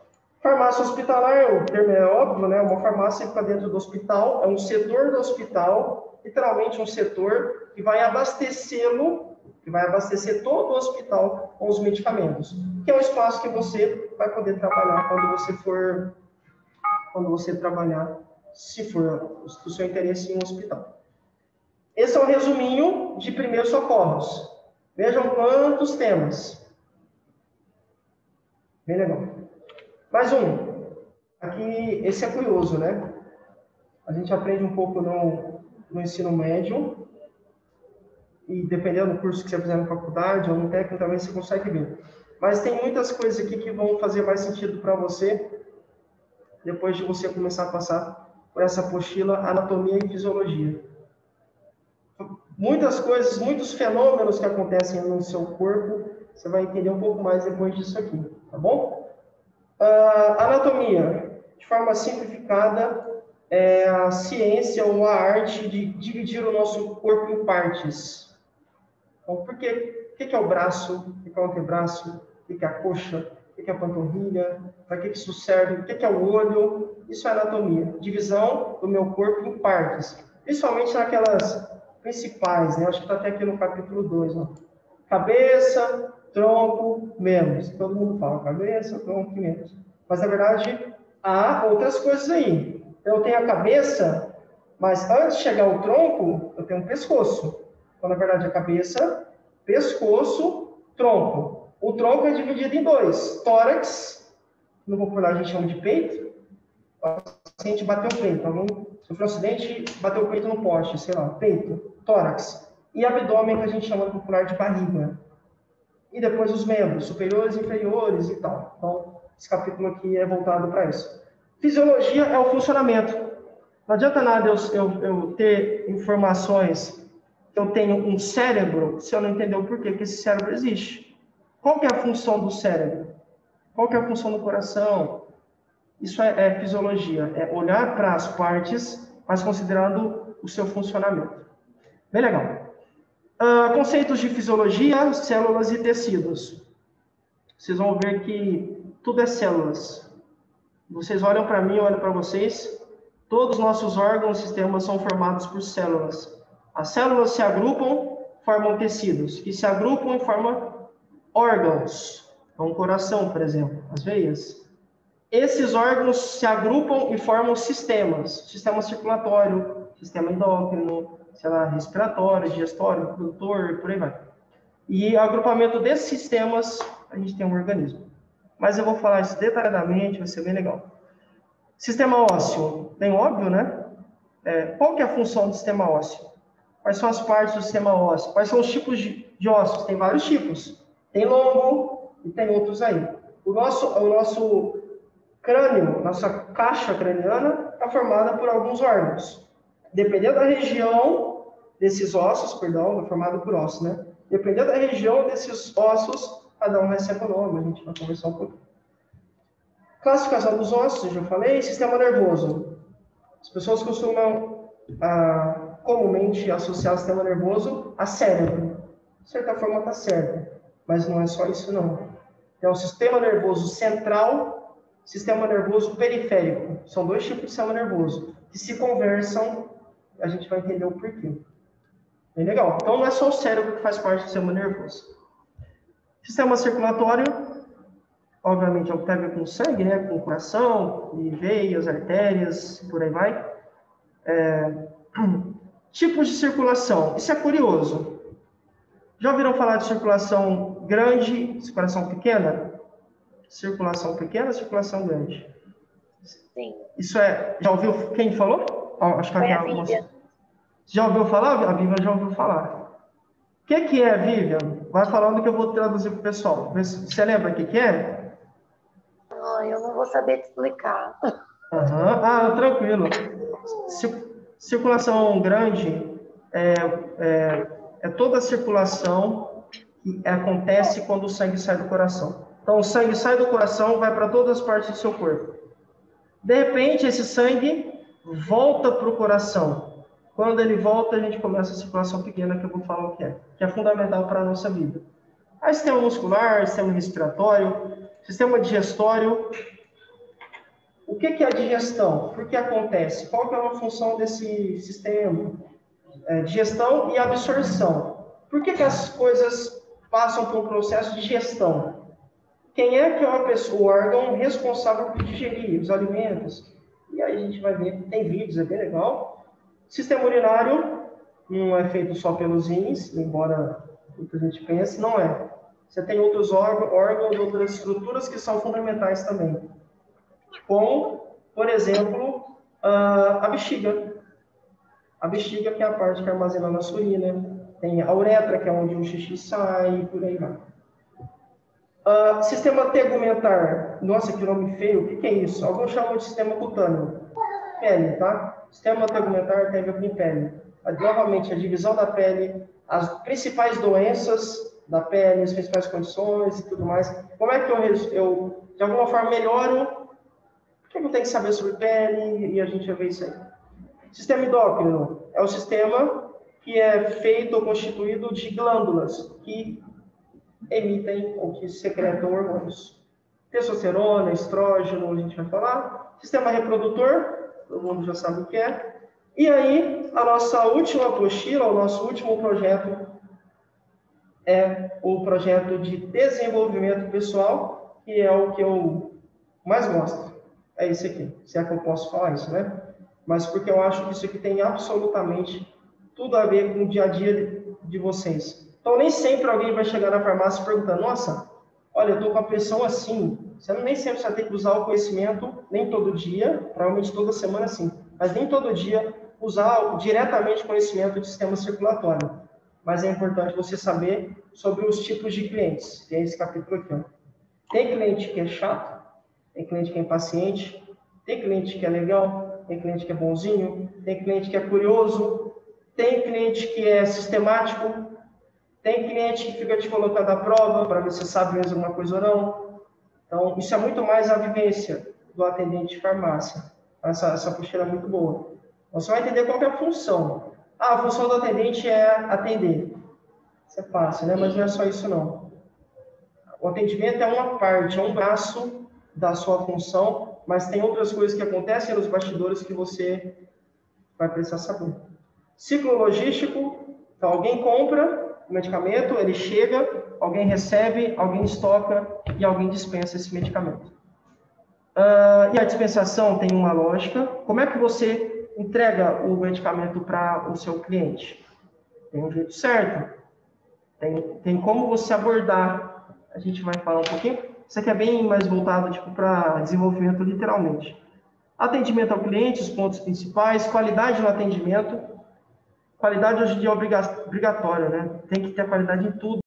S1: Farmácia hospitalar, o termo é óbvio, né? Uma farmácia fica dentro do hospital, é um setor do hospital, literalmente um setor que vai abastecê-lo que vai abastecer todo o hospital com os medicamentos, que é o espaço que você vai poder trabalhar quando você for, quando você trabalhar, se for do seu interesse em um hospital. Esse é um resuminho de primeiros socorros. Vejam quantos temas. Bem legal. Mais um. Aqui, esse é curioso, né? A gente aprende um pouco no, no ensino médio, e dependendo do curso que você fizer na faculdade ou no técnico também você consegue ver. Mas tem muitas coisas aqui que vão fazer mais sentido para você depois de você começar a passar por essa apostila Anatomia e Fisiologia. Muitas coisas, muitos fenômenos que acontecem no seu corpo, você vai entender um pouco mais depois disso aqui, tá bom? Uh, anatomia, de forma simplificada, é a ciência ou a arte de dividir o nosso corpo em partes. Então, por quê? O que é o braço? O que é o antebraço? O que é a coxa? O que é a panturrilha? Para que isso serve? O que é o olho? Isso é anatomia. Divisão do meu corpo em partes. Principalmente naquelas principais, né? Acho que está até aqui no capítulo 2. Ó. Cabeça, tronco, membros. Todo mundo fala cabeça, tronco e membros. Mas, na verdade, há outras coisas aí. Eu tenho a cabeça, mas antes de chegar ao tronco, eu tenho um pescoço. Então, na verdade, a cabeça, pescoço, tronco. O tronco é dividido em dois: tórax, no popular a gente chama de peito. O paciente bateu o peito, alguém sofreu um acidente, bateu o peito no poste, sei lá, peito, tórax. E abdômen, que a gente chama no popular de barriga. E depois os membros, superiores, inferiores e tal. Então, esse capítulo aqui é voltado para isso. Fisiologia é o funcionamento. Não adianta nada eu, eu, eu ter informações que eu tenho um cérebro se eu não entender o porquê que esse cérebro existe. Qual que é a função do cérebro? Qual que é a função do coração? Isso é, é fisiologia, é olhar para as partes, mas considerando o seu funcionamento. Bem legal. Uh, conceitos de fisiologia, células e tecidos. Vocês vão ver que tudo é células. Vocês olham para mim, eu olho para vocês. Todos os nossos órgãos e sistemas são formados por células. As células se agrupam, formam tecidos, que se agrupam e formam órgãos. Então, o coração, por exemplo, as veias. Esses órgãos se agrupam e formam sistemas. Sistema circulatório, sistema endócrino, sei lá, respiratório, digestório, reprodutor, por aí vai. E o agrupamento desses sistemas, a gente tem um organismo. Mas eu vou falar isso detalhadamente, vai ser bem legal. Sistema ósseo, bem óbvio, né? É, qual que é a função do sistema ósseo? Quais são as partes do sistema ósseo? Quais são os tipos de, de ossos? Tem vários tipos. Tem longo e tem outros aí. O nosso, o nosso crânio, nossa caixa craniana, está formada por alguns órgãos. Dependendo da região desses ossos, perdão, é formado por ossos, né? Dependendo da região desses ossos, cada um vai ser econômico, a gente vai conversar um pouquinho. Classificação dos ossos, já falei. Sistema nervoso. As pessoas costumam ah, comumente associar o sistema nervoso a cérebro. De certa forma está certo, mas não é só isso não. Tem o sistema nervoso central, sistema nervoso periférico. São dois tipos de sistema nervoso que se conversam a gente vai entender o porquê. Bem legal. Então, não é só o cérebro que faz parte do sistema nervoso. Sistema circulatório, obviamente, é o que tem a ver com o sangue, né? Com o coração, e veias, artérias, por aí vai. É... Tipos de circulação. Isso é curioso. Já ouviram falar de circulação grande, circulação pequena? Circulação pequena, circulação grande.
S4: Sim.
S1: Isso é. Já ouviu quem falou? acho que
S4: Foi
S1: a
S4: Vivian.
S1: Já ouviu falar? A Vivian já ouviu falar. O que, que é, Vivian? Vai falando que eu vou traduzir para o pessoal. Você lembra o que, que é?
S4: Ah, eu não vou saber te explicar.
S1: Uhum. Ah, tranquilo. Circulação grande é, é, é toda a circulação que acontece quando o sangue sai do coração. Então, o sangue sai do coração, vai para todas as partes do seu corpo. De repente, esse sangue volta para o coração. Quando ele volta, a gente começa a circulação pequena, que eu vou falar o que é, que é fundamental para a nossa vida. Aí, sistema muscular, sistema respiratório, sistema digestório. O que, que é a digestão? Por que acontece? Qual que é a função desse sistema? É, digestão e absorção. Por que, que as coisas passam por um processo de gestão? Quem é que é a pessoa, o órgão responsável por digerir os alimentos? E aí a gente vai ver, tem vídeos, é bem legal. Sistema urinário não é feito só pelos rins, embora muita gente pense, não é. Você tem outros órgãos, outras estruturas que são fundamentais também. Como, por exemplo, a bexiga. A bexiga que é a parte que armazena a nossa urina. Tem a uretra, que é onde o xixi sai, e por aí vai. Uh, sistema tegumentar. Nossa, que nome feio. O que, que é isso? Alguns chamam de sistema cutâneo. Pele, tá? Sistema tegumentar tem a ver com pele. Novamente, a divisão da pele, as principais doenças da pele, as principais condições e tudo mais. Como é que eu, eu de alguma forma, melhoro? Por que eu tenho que saber sobre pele? E a gente vai ver isso aí. Sistema endócrino é o sistema que é feito ou constituído de glândulas que emitem ou que secretam hormônios. Testosterona, estrógeno, a gente vai falar. Sistema reprodutor, todo mundo já sabe o que é. E aí, a nossa última apostila, o nosso último projeto é o projeto de desenvolvimento pessoal, que é o que eu mais gosto. É esse aqui, se é que eu posso falar isso, né? Mas porque eu acho que isso aqui tem absolutamente tudo a ver com o dia a dia de vocês. Então, nem sempre alguém vai chegar na farmácia perguntando: Nossa, olha, eu estou com a pressão assim. Você nem sempre vai ter que usar o conhecimento, nem todo dia, provavelmente toda semana sim, mas nem todo dia usar diretamente o conhecimento do sistema circulatório. Mas é importante você saber sobre os tipos de clientes. Tem esse capítulo aqui. Ó. Tem cliente que é chato, tem cliente que é impaciente, tem cliente que é legal, tem cliente que é bonzinho, tem cliente que é curioso, tem cliente que é sistemático, tem cliente que fica te colocando à prova para ver se sabe mesmo alguma coisa ou não. Então, isso é muito mais a vivência do atendente de farmácia. Essa, essa postura é muito boa. Você vai entender qual é a função. Ah, a função do atendente é atender. Isso é fácil, né? Mas não é só isso, não. O atendimento é uma parte, é um braço da sua função, mas tem outras coisas que acontecem nos bastidores que você vai precisar saber. Ciclo logístico, então alguém compra o medicamento, ele chega, alguém recebe, alguém estoca e alguém dispensa esse medicamento. Uh, e a dispensação tem uma lógica. Como é que você entrega o medicamento para o seu cliente? Tem um jeito certo. Tem, tem como você abordar. A gente vai falar um pouquinho. Isso aqui é bem mais voltado tipo, para desenvolvimento, literalmente. Atendimento ao cliente, os pontos principais, qualidade no atendimento. Qualidade hoje em dia é obrigatória, né? Tem que ter qualidade em tudo.